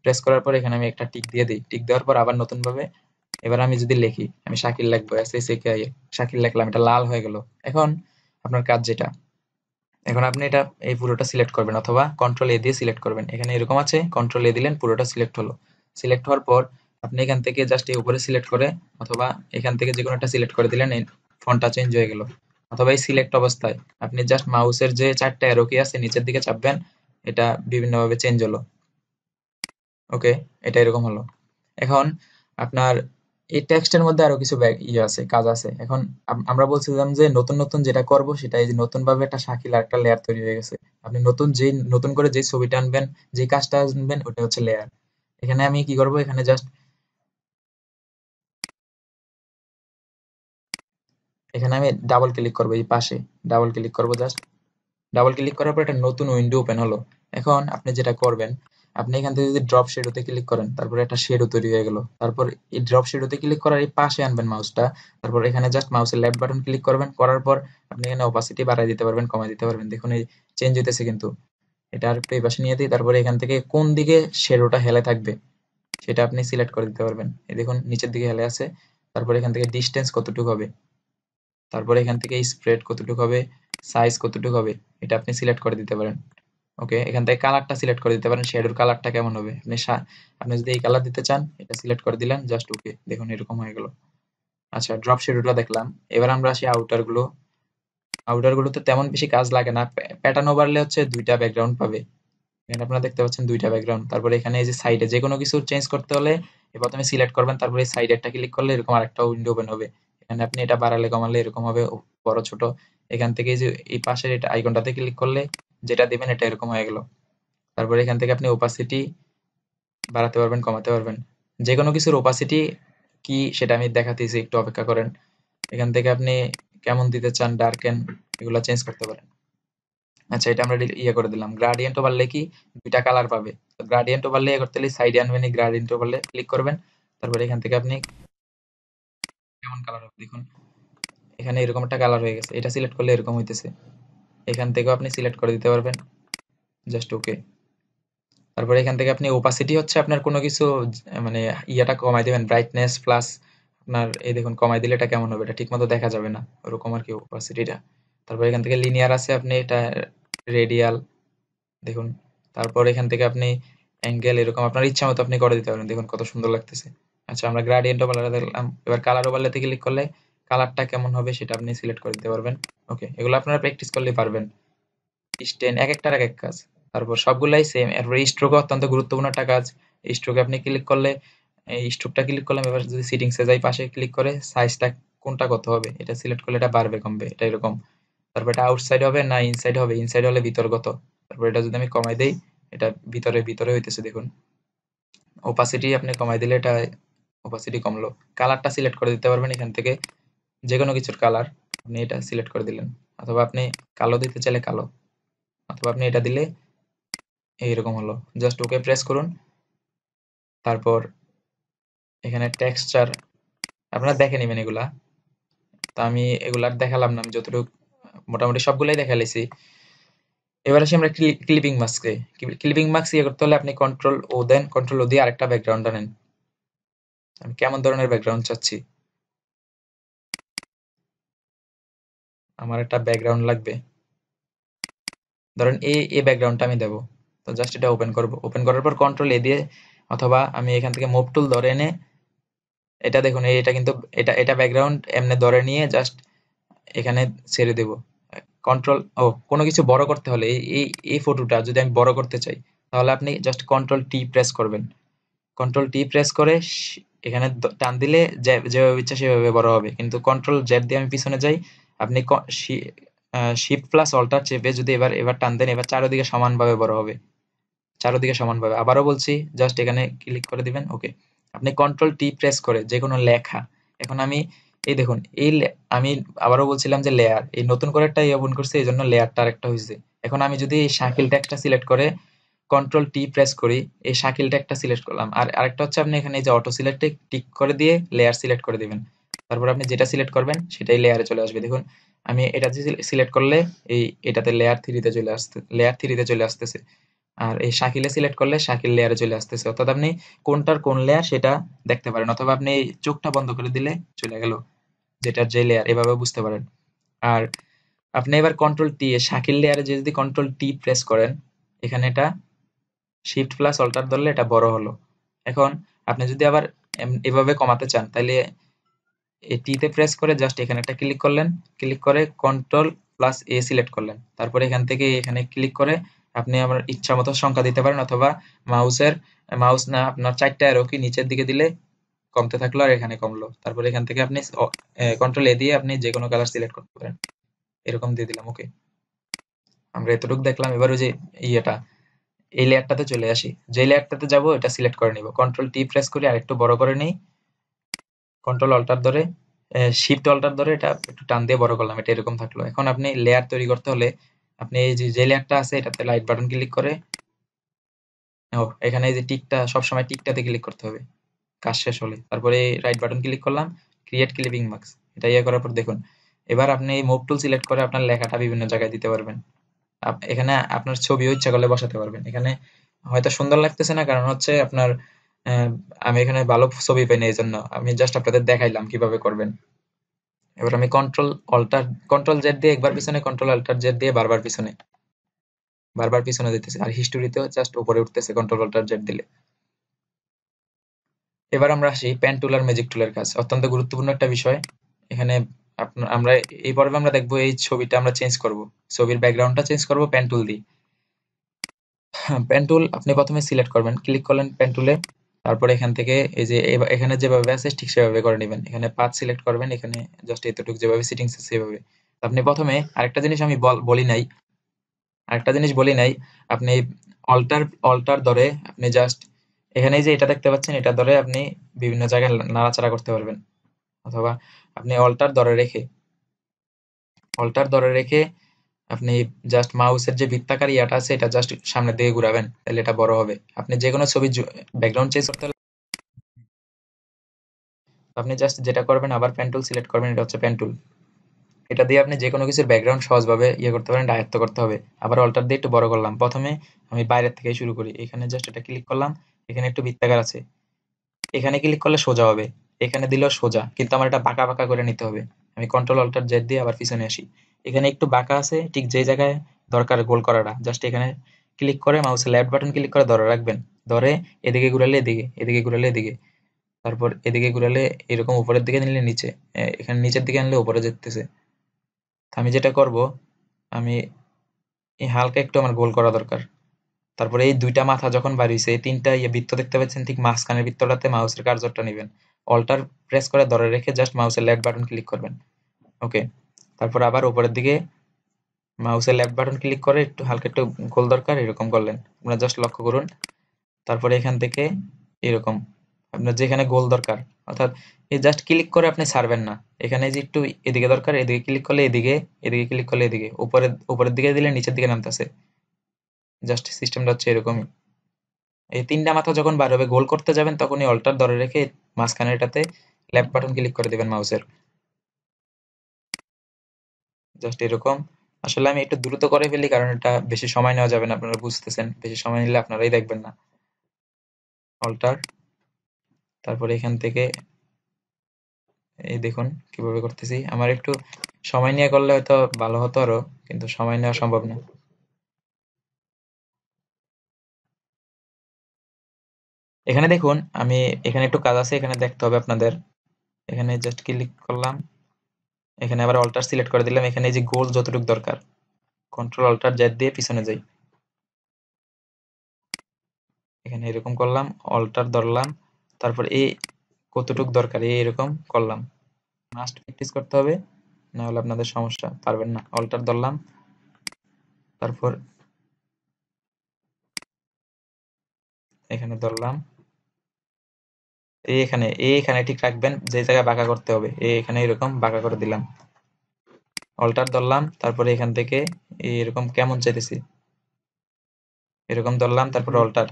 প্রেস করার পর এখানে আমি একটা টিক দিয়ে দিই। টিক দেওয়ার পর আবার নতুন ভাবে এবার আমি যদি লিখি, আমি শাকিল লিখব এস এস শাকিল লিখলাম, এটা লাল হয়ে গেল। এখন আপনার কাজ যেটা। এখন আপনি এটা এই পুরোটা সিলেক্ট করবেন অথবা কন্ট্রোল এ দিয়ে সিলেক্ট করবেন। এখানে এরকম আছে কন্ট্রোল এ দিলেন, পুরোটা সিলেক্ট হলো। সিলেক্ট হওয়ার পর আপনি এখান থেকে জাস্ট এই উপরে সিলেক্ট করে অথবা এখান থেকে যে কোনো একটা সিলেক্ট করে দিলেন, এই ফন্টটা চেঞ্জ হয়ে গেল। অথবা এই সিলেক্ট অবস্থায় আপনি জাস্ট মাউসের যে চারটা অ্যারো কি আছে নিচের দিকে চাপবেন, এটা বিভিন্নভাবে চেঞ্জ হলো। ওকে এটা এরকম হলো। এখন আপনার এই টেক্সটের মধ্যে আরও কিছু ইয়ে আছে, কাজ আছে। এখন আমরা বলছিলাম যে নতুন নতুন যেটা করব সেটা এই যে নতুন ভাবে একটা শাকিল আর একটা লেয়ার তৈরি হয়ে গেছে। আপনি নতুন যে, নতুন করে যে ছবিটা আনবেন, যে কাজটা আনবেন, ওটা হচ্ছে লেয়ার এখানে আমি কি করব? এখানে জাস্ট এখানে আমি ডাবল ক্লিক করব, এই পাশে ডাবল ক্লিক করব জাস্ট ডাবল ক্লিক করার পর একটা নতুন উইন্ডো ওপেন হলো। এখন আপনি যেটা করবেন, আপনি এখান থেকে যদি ড্রপ শেডোতে ক্লিক করেন, তারপর একটা শেডো তৈরি হয়ে গেল। তারপর এই ড্রপ শেডোতে ক্লিক করার এই পাশে আনবেন মাউসটা তারপর এখানে জাস্ট মাউসের লেফট বাটন ক্লিক করবেন, করার পর আপনি এখানে অপাসিটি বাড়াই দিতে পারবেন কমাই দিতে পারবেন। দেখুন এই চেঞ্জ হইতেছে কিন্তু। এটা আর এই পাশে নিয়ে দিই, তারপরে এখান থেকে কোন দিকে শেডোটা হেলে থাকবে, সেটা আপনি সিলেক্ট করে দিতে পারবেন। এই দেখুন, নিচের দিকে হেলে আছে। তারপর এখান থেকে ডিস্টেন্স কতটুকু হবে তারপরে এখান থেকে স্প্রেড কতটুকু হবে সাইজ কতটুকু হবে, এটা আপনি সিলেক্ট করে দিতে পারেন। ওকে এখান থেকে কালারটা সিলেক্ট করে দিতে পারেন শেডোর কালারটা কেমন হবে? আপনি আপনি যদি এই কালার দিতে চান, এটা সিলেক্ট করে দিলেন জাস্ট ওকে দেখুন এরকম হয়ে গেল। আচ্ছা ড্রপ শ্যাডোটা দেখলাম। এবার আমরা আসি আউটারগুলো। আউটার গুলোতে তেমন বেশি কাজ লাগে না প্যাটার্ন ওভারলে হচ্ছে দুইটা ব্যাকগ্রাউন্ড পাবে। এখানে আপনারা দেখতে পাচ্ছেন দুইটা ব্যাকগ্রাউন্ড তারপরে এখানে এই যে সাইডে যে কোনো কিছু চেঞ্জ করতে হলে প্রথমে সিলেক্ট করবেন, তারপরে সাইডে একটা ক্লিক করলে এরকম আরেকটা উইন্ডো ওপেন হবে। এখানে আপনি এটা বাড়ালে, কমালে এরকম হবে। বড়, ছোট। এখান থেকে যে এই পাশের এটা আইকনটাতে ক্লিক করলে যেটা দিবেন এটা এরকম হয়ে গেল। তারপরে এখান থেকে আপনি ওপাসিটি বাড়াতে পারবেন, কমাতে পারবেন। যে কোনো কিছুর ওপাসিটি কি সেটা আমি দেখাতেছি একটু অপেক্ষা করেন। এখান থেকে আপনি কেমন দিতে চান ডার্কেন এগুলো চেঞ্জ করতে পারেন। আচ্ছা এটা আমরা ইয়ে করে দিলাম। গ্রাডিয়েন্ট ওভারলে কি? দুইটা কালার পাবে। গ্রাডিয়েন্ট ওভারলে করতে হলে সাইডে আনবেন গ্রাডিয়েন্ট ওভারলে ক্লিক করবেন। তারপরে এখান থেকে আপনি কালার হবে দেখুন। এখানে এরকম একটা কালার হয়ে গেছে। এটা সিলেক্ট করলে এরকম হইতেছে। এখান থেকেও আপনি সিলেক্ট করে দিতে পারবেন। জাস্ট ওকে তারপরে এখান থেকে আপনি ওপাসিটি হচ্ছে আপনার কোনো কিছু মানে ইয়াটা কমাই দিবেন। ব্রাইটনেস প্লাস আপনার, এই দেখুন, কমাই দিলে এটা কেমন হবে? এটা ঠিক মতো দেখা যাবে না। ওরকম আর কি ওপাসিটিটা তারপর এখান থেকে লিনিয়ার আছে আপনি, এটা রেডিয়াল দেখুন। তারপর এখান থেকে আপনি অ্যাঙ্গেল এরকম আপনার ইচ্ছা মতো আপনি করে দিতে পারেন দেখুন কত সুন্দর লাগতেছে। আচ্ছা আমরা গ্রাডিয়েন্ট ওভারলে দেখলাম। এবার কালার ওভারলেতে ক্লিক করলে কালারটা কেমন হবে সেটা আপনি সিলেক্ট করে দিতে পারবেন। ওকে এগুলো আপনারা প্র্যাকটিস করলে পারবেন। স্টেন এক একটার এক এক কাজ। তারপর সবগুলাই সেম এরপরে স্ট্রোক অত্যন্ত গুরুত্বপূর্ণ একটা কাজ। স্ট্রোকে আপনি ক্লিক করলে, এই স্ট্রোকটা ক্লিক করলাম, এবার যদি সিটিংসে যাই, পাশে ক্লিক করে সাইজটা কোনটা কত হবে? এটা সিলেক্ট করলে এটা বাড়বে, কমবে, এটা এরকম। তারপর এটা আউটসাইড হবে না ইনসাইড হবে? ইনসাইড হলে ভিতর কত? তারপর এটা যদি আমি কমাই দেই, এটা ভিতরে ভিতরে হইতেছে, দেখুন। ওপাসিটি আপনি কমাই দিলে এটা ওপাসিটি কমলো। কালারটা সিলেক্ট করে দিতে পারবেন এখান থেকে। যে কোনো কিছুর কালার আপনি এটা সিলেক্ট করে দিলেন। অথবা আপনি কালো দিতে চাইলে কালো। অথবা আপনি এটা দিলে এইরকম হলো। জাস্ট ওকে প্রেস করুন। তারপর এখানে টেক্সচার আপনারা দেখে নেবেন এগুলা। তো আমি এগুলার দেখালাম না, আমি যতটুকু মোটামুটি সবগুলাই দেখালাইছি এবার আসি আমরা ক্লিপিং মাস্কে ক্লিপিং মাস্ক ইয়ে করতে হলে আপনি কন্ট্রোল ও দেন কন্ট্রোল ও দিয়ে আরেকটা ব্যাকগ্রাউন্ড আনেন। আমি কেমন ধরনের ব্যাকগ্রাউন্ড চাচ্ছি? আমার একটা ব্যাকগ্রাউন্ড লাগবে। ধরেন এই এই ব্যাকগ্রাউন্ডটা আমি দেবো। তো জাস্ট এটা ওপেন করব। ওপেন করার পর কন্ট্রোল এ দিয়ে অথবা আমি এখান থেকে মুভ টুল ধরে এনে এটা দেখুন এটা কিন্তু এটা এটা ব্যাকগ্রাউন্ড এমনি ধরে নিয়ে জাস্ট এখানে ছেড়ে দেব। কন্ট্রোল ও, কোনো কিছু বড় করতে হলে এই এই ফটোটা যদি আমি বড় করতে চাই, তাহলে আপনি জাস্ট কন্ট্রোল টি প্রেস করবেন। কন্ট্রোল টি প্রেস করে, এখানে টান দিলে যেভাবে ইচ্ছা সেভাবে বড় হবে। কিন্তু কন্ট্রোল জেড দিয়ে আমি পিছনে যাই, আপনি শিফট প্লাস অল্টার চেপে যদি এবার এবার টান দেন, এবার চারিদিকে সমানভাবে বড় হবে। চারিদিকে সমানভাবে। আবারও বলছি জাস্ট এখানে ক্লিক করে দিবেন ওকে আপনি কন্ট্রোল টি প্রেস করে যে কোনো লেখা। এখন আমি, এই দেখুন, এই আমি আবারও বলছিলাম যে লেয়ার এই নতুন করে একটা ওপেন করছে এই জন্য লেয়ারটা আরেকটা হয়েছে এখন আমি যদি এই শাকিল ট্যাগটা সিলেক্ট করে কন্ট্রোল টি প্রেস করি, এই শাকিল একটা সিলেক্ট করলাম। আর আরেকটা হচ্ছে আপনি এখানে যে অটো সিলেক্টে টিক করে দিয়ে লেয়ার সিলেক্ট করে দিবেন। তারপর আপনি যেটা সিলেক্ট করবেন, সেটাই লেয়ারে চলে আসবে। দেখুন, আমি এটা সিলেক্ট করলে এই এটাতে লেয়ার থ্রিতে চলে আসতে লেয়ার থ্রিতে চলে আসতেছে। আর এই শাকিলে সিলেক্ট করলে শাকিল লেয়ারে চলে আসতেছে। অর্থাৎ আপনি কোনটার কোন লেয়ার সেটা দেখতে পারেন। অথবা আপনি এই চোখটা বন্ধ করে দিলে চলে গেল, যেটার যে লেয়ার এভাবে বুঝতে পারেন। আর আপনি এবার কন্ট্রোল টি শাকিল লেয়ারে যদি কন্ট্রোল টি প্রেস করেন, এখানে এটা শিফট প্লাস অল্টার ধরলে এটা বড় হলো। এখন আপনি যদি আবার এভাবে কমাতে চান তাহলে টিতে প্রেস করে জাস্ট এখানে একটা ক্লিক করলেন। ক্লিক করে কন্ট্রোল প্লাস এ সিলেক্ট করলেন। তারপরে এখান থেকে এখানে ক্লিক করে আপনি আমার ইচ্ছা মতো সংখ্যা দিতে পারেন অথবা মাউসের মাউস না, আপনার চারটা অ্যারো কি নিচের দিকে দিলে কমতে থাকল আর এখানে কমলো। তারপরে এখান থেকে আপনি কন্ট্রোল এ দিয়ে আপনি যে কোনো কালার সিলেক্ট করতে পারেন। এরকম দিয়ে দিলাম ওকে আমরা এতটুকু দেখলাম, এবার ওই যে ইয়েটা এই লেয়ারটাতে চলে আসি। যে লেয়ারটাতে যাব, এটা সিলেক্ট করে নিব। কন্ট্রোল টি প্রেস করে, আরেকটু বড় করে নেই। কন্ট্রোল অল্টার ধরে শিফট অল্টার ধরে, এটা একটু টান দিয়ে বড় করলাম, এটা এরকম থাকল। এখন আপনি লেয়ার তৈরি করতে হলে আপনি এই যে লেয়ারটা আছে, এটাতে লাইট বাটন ক্লিক করে, ও, এখানে এই যে টিকটা সবসময় টিকটাতে ক্লিক করতে হবে। কাজ শেষ হলে। তারপরে রাইট বাটন ক্লিক করলাম ক্রিয়েট ক্লিপিং মার্কস এটা ইয়ে করার পর দেখুন, এবার আপনি এই মুভ টুল সিলেক্ট করে আপনার লেখাটা বিভিন্ন জায়গায় দিতে পারবেন। এখানে আপনার ছবিও ইচ্ছা করলে বসাতে পারবেন। এখানে হয়তো সুন্দর লাগতেছে না, কারণ হচ্ছে আপনার আমি এখানে ভালো ছবি পাই না এই জন্য আমি জাস্ট আপনাদের দেখাইলাম কীভাবে করবেন। এবার আমি কন্ট্রোল অল্টার কন্ট্রোল জেড দিয়ে একবার পিছনে কন্ট্রোল অল্টার জেড দিয়ে বারবার পিছনে। বারবার পিছনে দিতেছে, আর হিস্টোরিতেও জাস্ট উপরে উঠতেছে কন্ট্রোল অল্টার জেড দিলে। এবার আমরা আসি পেন টুল আর ম্যাজিক টুলের কাজ। অত্যন্ত গুরুত্বপূর্ণ একটা বিষয়। এখানে আমরা এই পর্বে আমরা দেখব এই ছবিটা আমরা চেঞ্জ করব। ছবির ব্যাকগ্রাউন্ডটা চেঞ্জ করব পেন টুল দিয়ে। পেন টুল আপনি প্রথমে সিলেক্ট করবেন ক্লিক করলেন পেন টুলে তারপরে এখান থেকে এই যে এখানে যেভাবে আছে ঠিক সেভাবে করে নেবেন। এখানে পাথ সিলেক্ট করবেন, এখানে জাস্ট এতটুকু যেভাবে সিটিংস আছে সেভাবে। আপনি প্রথমে আরেকটা জিনিস আমি বল- বলি নাই। আরেকটা জিনিস বলি নাই, আপনি অল্টার অল্টার ধরে আপনি জাস্ট এখানে যে এটা দেখতে পাচ্ছেন, এটা ধরে আপনি বিভিন্ন জায়গায় নাড়াচাড়া করতে পারবেন। অথবা আপনি অল্টার ধরে রেখে অল্টার ধরে রেখে আপনি জাস্ট মাউসের যে বৃত্তাকার ইয়াটা আছে, এটা জাস্ট সামনের দিকে ঘুরাবেন, তাহলে এটা বড় হবে। আপনি যে কোনো ছবির ব্যাকগ্রাউন্ড চেঞ্জ করতে আপনি জাস্ট যেটা করবেন, আবার পেন সিলেক্ট করবেন, এটা হচ্ছে পেন এটা দিয়ে আপনি যে কোনো কিছুর ব্যাকগ্রাউন্ড সহজভাবে ইয়ে করতে পারেন, আয়ত্ত করতে হবে। আবার অল্টার দিয়ে একটু বড় করলাম। প্রথমে আমি বাইরের থেকে শুরু করি। এখানে জাস্ট এটা ক্লিক করলাম। এখানে একটু বৃত্তাকার আছে। এখানে ক্লিক করলে সোজা হবে। এখানে দিলেও সোজা, কিন্তু আমার এটা বাঁকা বাঁকা করে নিতে হবে। আমি কন্ট্রোল অল্টার জেড দিয়ে আবার পিছনে আসি। এখানে একটু বাঁকা আছে, ঠিক যে জায়গায় দরকার গোল করাটা। জাস্ট এখানে ক্লিক করে মাউসের লেফট বাটন ক্লিক করে ধরে রাখবেন। ধরে এদিকে ঘুরালে এদিকে এদিকে ঘুরালে এদিকে। তারপর এদিকে ঘুরালে এরকম উপরের দিকে নিলে নিচে এখানে নিচের দিকে আনলে উপরে যেতেছে। আমি যেটা করব, আমি এই হালকা একটু আমার গোল করা দরকার। তারপরে এই দুইটা মাথা যখন বাড়িয়েছে, এই তিনটা ইয়ে বৃত্ত দেখতে পাচ্ছেন, ঠিক মাঝখানের বৃত্তটাতে মাউসের কার্সরটা নেবেন। অল্টার প্রেস করে ধরে রেখে জাস্ট মাউসের লেফট বাটন ক্লিক করবেন। ওকে তারপর আবার উপরের দিকে মাউসের লেফট বাটন ক্লিক করে একটু হালকা একটু গোল দরকার, এরকম করলেন। আপনারা জাস্ট লক্ষ্য করুন। তারপরে এখান থেকে এরকম। আপনার যেখানে গোল দরকার, অর্থাৎ এই জাস্ট ক্লিক করে আপনি ছাড়বেন না। এখানে যে একটু এদিকে দরকার, এদিকে ক্লিক করলে এদিকে এদিকে ক্লিক করলে এদিকে। উপরে, উপরের দিকে দিলে নিচের দিকে নামতেছে। জাস্ট সিস্টেমটা হচ্ছে এরকমই। এই তিনটা মাথা যখন বার হবে, গোল করতে যাবেন, তখনই অল্টার ধরে রেখে মাঝখানে এটাতে লেফট বাটন ক্লিক করে দিবেন মাউসের। জাস্ট এরকম। আসলে আমি একটু দ্রুত করে ফেলি, কারণ এটা বেশি সময় নেওয়া যাবে না, আপনারা বুঝতেছেন। বেশি সময় নিলে আপনারাই দেখবেন না। অল্টার। তারপরে এখান থেকে এই দেখুন কীভাবে করতেছি। আমার একটু সময় নিয়ে করলে হয়তো ভালো হতো আরও, কিন্তু সময় নেওয়া সম্ভব না। এখানে দেখুন, আমি এখানে একটু কাজ আছে, এখানে দেখতে হবে আপনাদের। এখানে জাস্ট ক্লিক করলাম। এখানে আবার অল্টার সিলেক্ট করে দিলাম। এখানে যে গোল যতটুকু দরকার কন্ট্রোল অল্টার জেড দিয়ে পিছনে যাই। এখানে এরকম করলাম অল্টার ধরলাম। তারপর এই কতটুক দরকার এরকম করলাম। মাস্ট প্র্যাকটিস করতে হবে না হলে আপনাদের সমস্যা, পারবেন না। অল্টার ধরলাম। তারপর এখানে ধরলাম। এখানে এখানে ঠিক রাখবেন, যে জায়গায় বাঁকা করতে হবে এখানে এরকম বাঁকা করে দিলাম। অল্টার ধরলাম, তারপরে এখান থেকে এরকম কেমন চাইতেছি? এরকম ধরলাম, তারপরে অল্টার।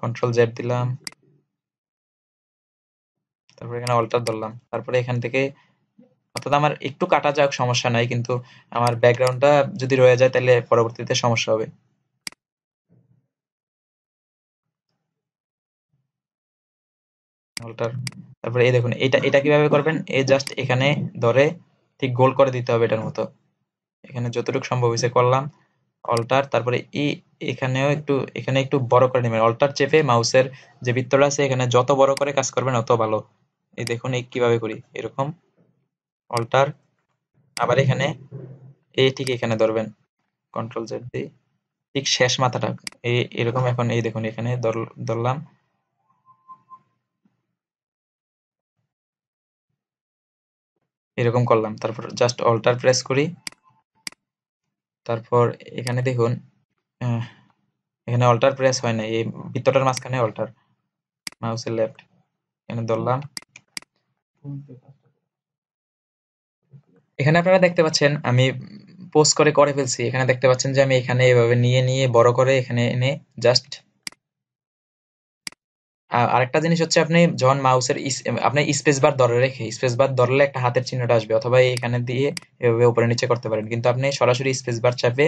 কন্ট্রোল জেড দিলাম। তারপরে এখানে অল্টার ধরলাম, তারপরে এখান থেকে অর্থাৎ আমার একটু কাটা যাক, সমস্যা নাই, কিন্তু আমার ব্যাকগ্রাউন্ডটা যদি রয়ে যায়, তাহলে পরবর্তীতে সমস্যা হবে। অল্টার তারপরে এই দেখুন, এটা এটা কীভাবে করবেন? এই জাস্ট এখানে ধরে ঠিক গোল করে দিতে হবে এটার মতো। এখানে যতটুকু সম্ভব হয়েছে করলাম। অল্টার তারপরে এই এখানেও একটু, এখানে একটু বড় করে নেবেন। অল্টার চেপে মাউসের যে বৃত্তটা আছে, এখানে যত বড় করে কাজ করবেন, অত ভালো। এই দেখুন, এই কীভাবে করি? এরকম। অল্টার আবার এখানে এই ঠিক এখানে ধরবেন। কন্ট্রোল জেড দিয়ে। ঠিক শেষ মাথাটা। এই এরকম এখন এই দেখুন, এখানে ধর- ধরলাম। এরকম করলাম। তারপর জাস্ট অল্টার প্রেস করি। তারপর এখানে দেখুন এখানে অল্টার প্রেস হয় না এই বৃত্তটার মাঝখানে অল্টার মাউসের লেফট এখানে ধরলাম। এখানে আপনারা দেখতে পাচ্ছেন, আমি পোস্ট করে করে ফেলছি। এখানে দেখতে পাচ্ছেন যে আমি এখানে এভাবে নিয়ে নিয়ে, বড় করে এখানে এনে জাস্ট আরেকটা জিনিস হচ্ছে আপনি যখন মাউসের আপনি স্পেস বার ধরে রেখে স্পেস বার ধরলে একটা হাতের চিহ্নটা আসবে অথবা এখানে দিয়ে এভাবে উপরে নিচে করতে পারেন। কিন্তু আপনি সরাসরি স্পেস বার চাপে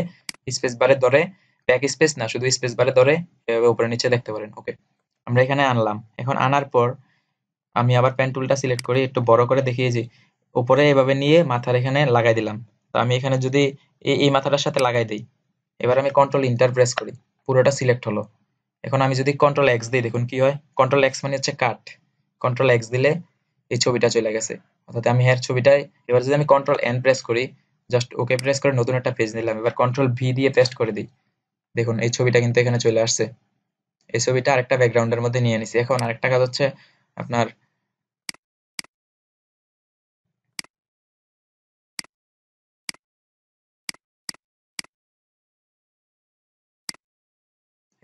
স্পেস বারে ধরে ব্যাক স্পেস না, শুধু স্পেস বারে ধরে এভাবে উপরে নিচে দেখতে পারেন। ওকে আমরা এখানে আনলাম। এখন আনার পর আমি আবার পেন টুলটা সিলেক্ট করি একটু বড় করে দেখিয়ে যে উপরে এভাবে নিয়ে মাথার এখানে লাগাই দিলাম। তো আমি এখানে যদি এই মাথাটার সাথে লাগাই দিই, এবার আমি কন্ট্রোল ইন্টার প্রেস করি। পুরোটা সিলেক্ট হলো। এখন আমি যদি কন্ট্রোল এক্স দিই, দেখুন কি হয়? কন্ট্রোল এক্স মানে হচ্ছে কাট কন্ট্রোল এক্স দিলে এই ছবিটা চলে গেছে। অর্থাৎ আমি এর ছবিটাই এবার যদি আমি কন্ট্রোল এন প্রেস করি জাস্ট ওকে প্রেস করে নতুন একটা পেজ নিলাম। এবার কন্ট্রোল ভি দিয়ে পেস্ট করে দিই। দেখুন, এই ছবিটা কিন্তু এখানে চলে আসছে। এই ছবিটা আরেকটা ব্যাকগ্রাউন্ডের মধ্যে নিয়ে নিছি। এখন আরেকটা কাজ হচ্ছে আপনার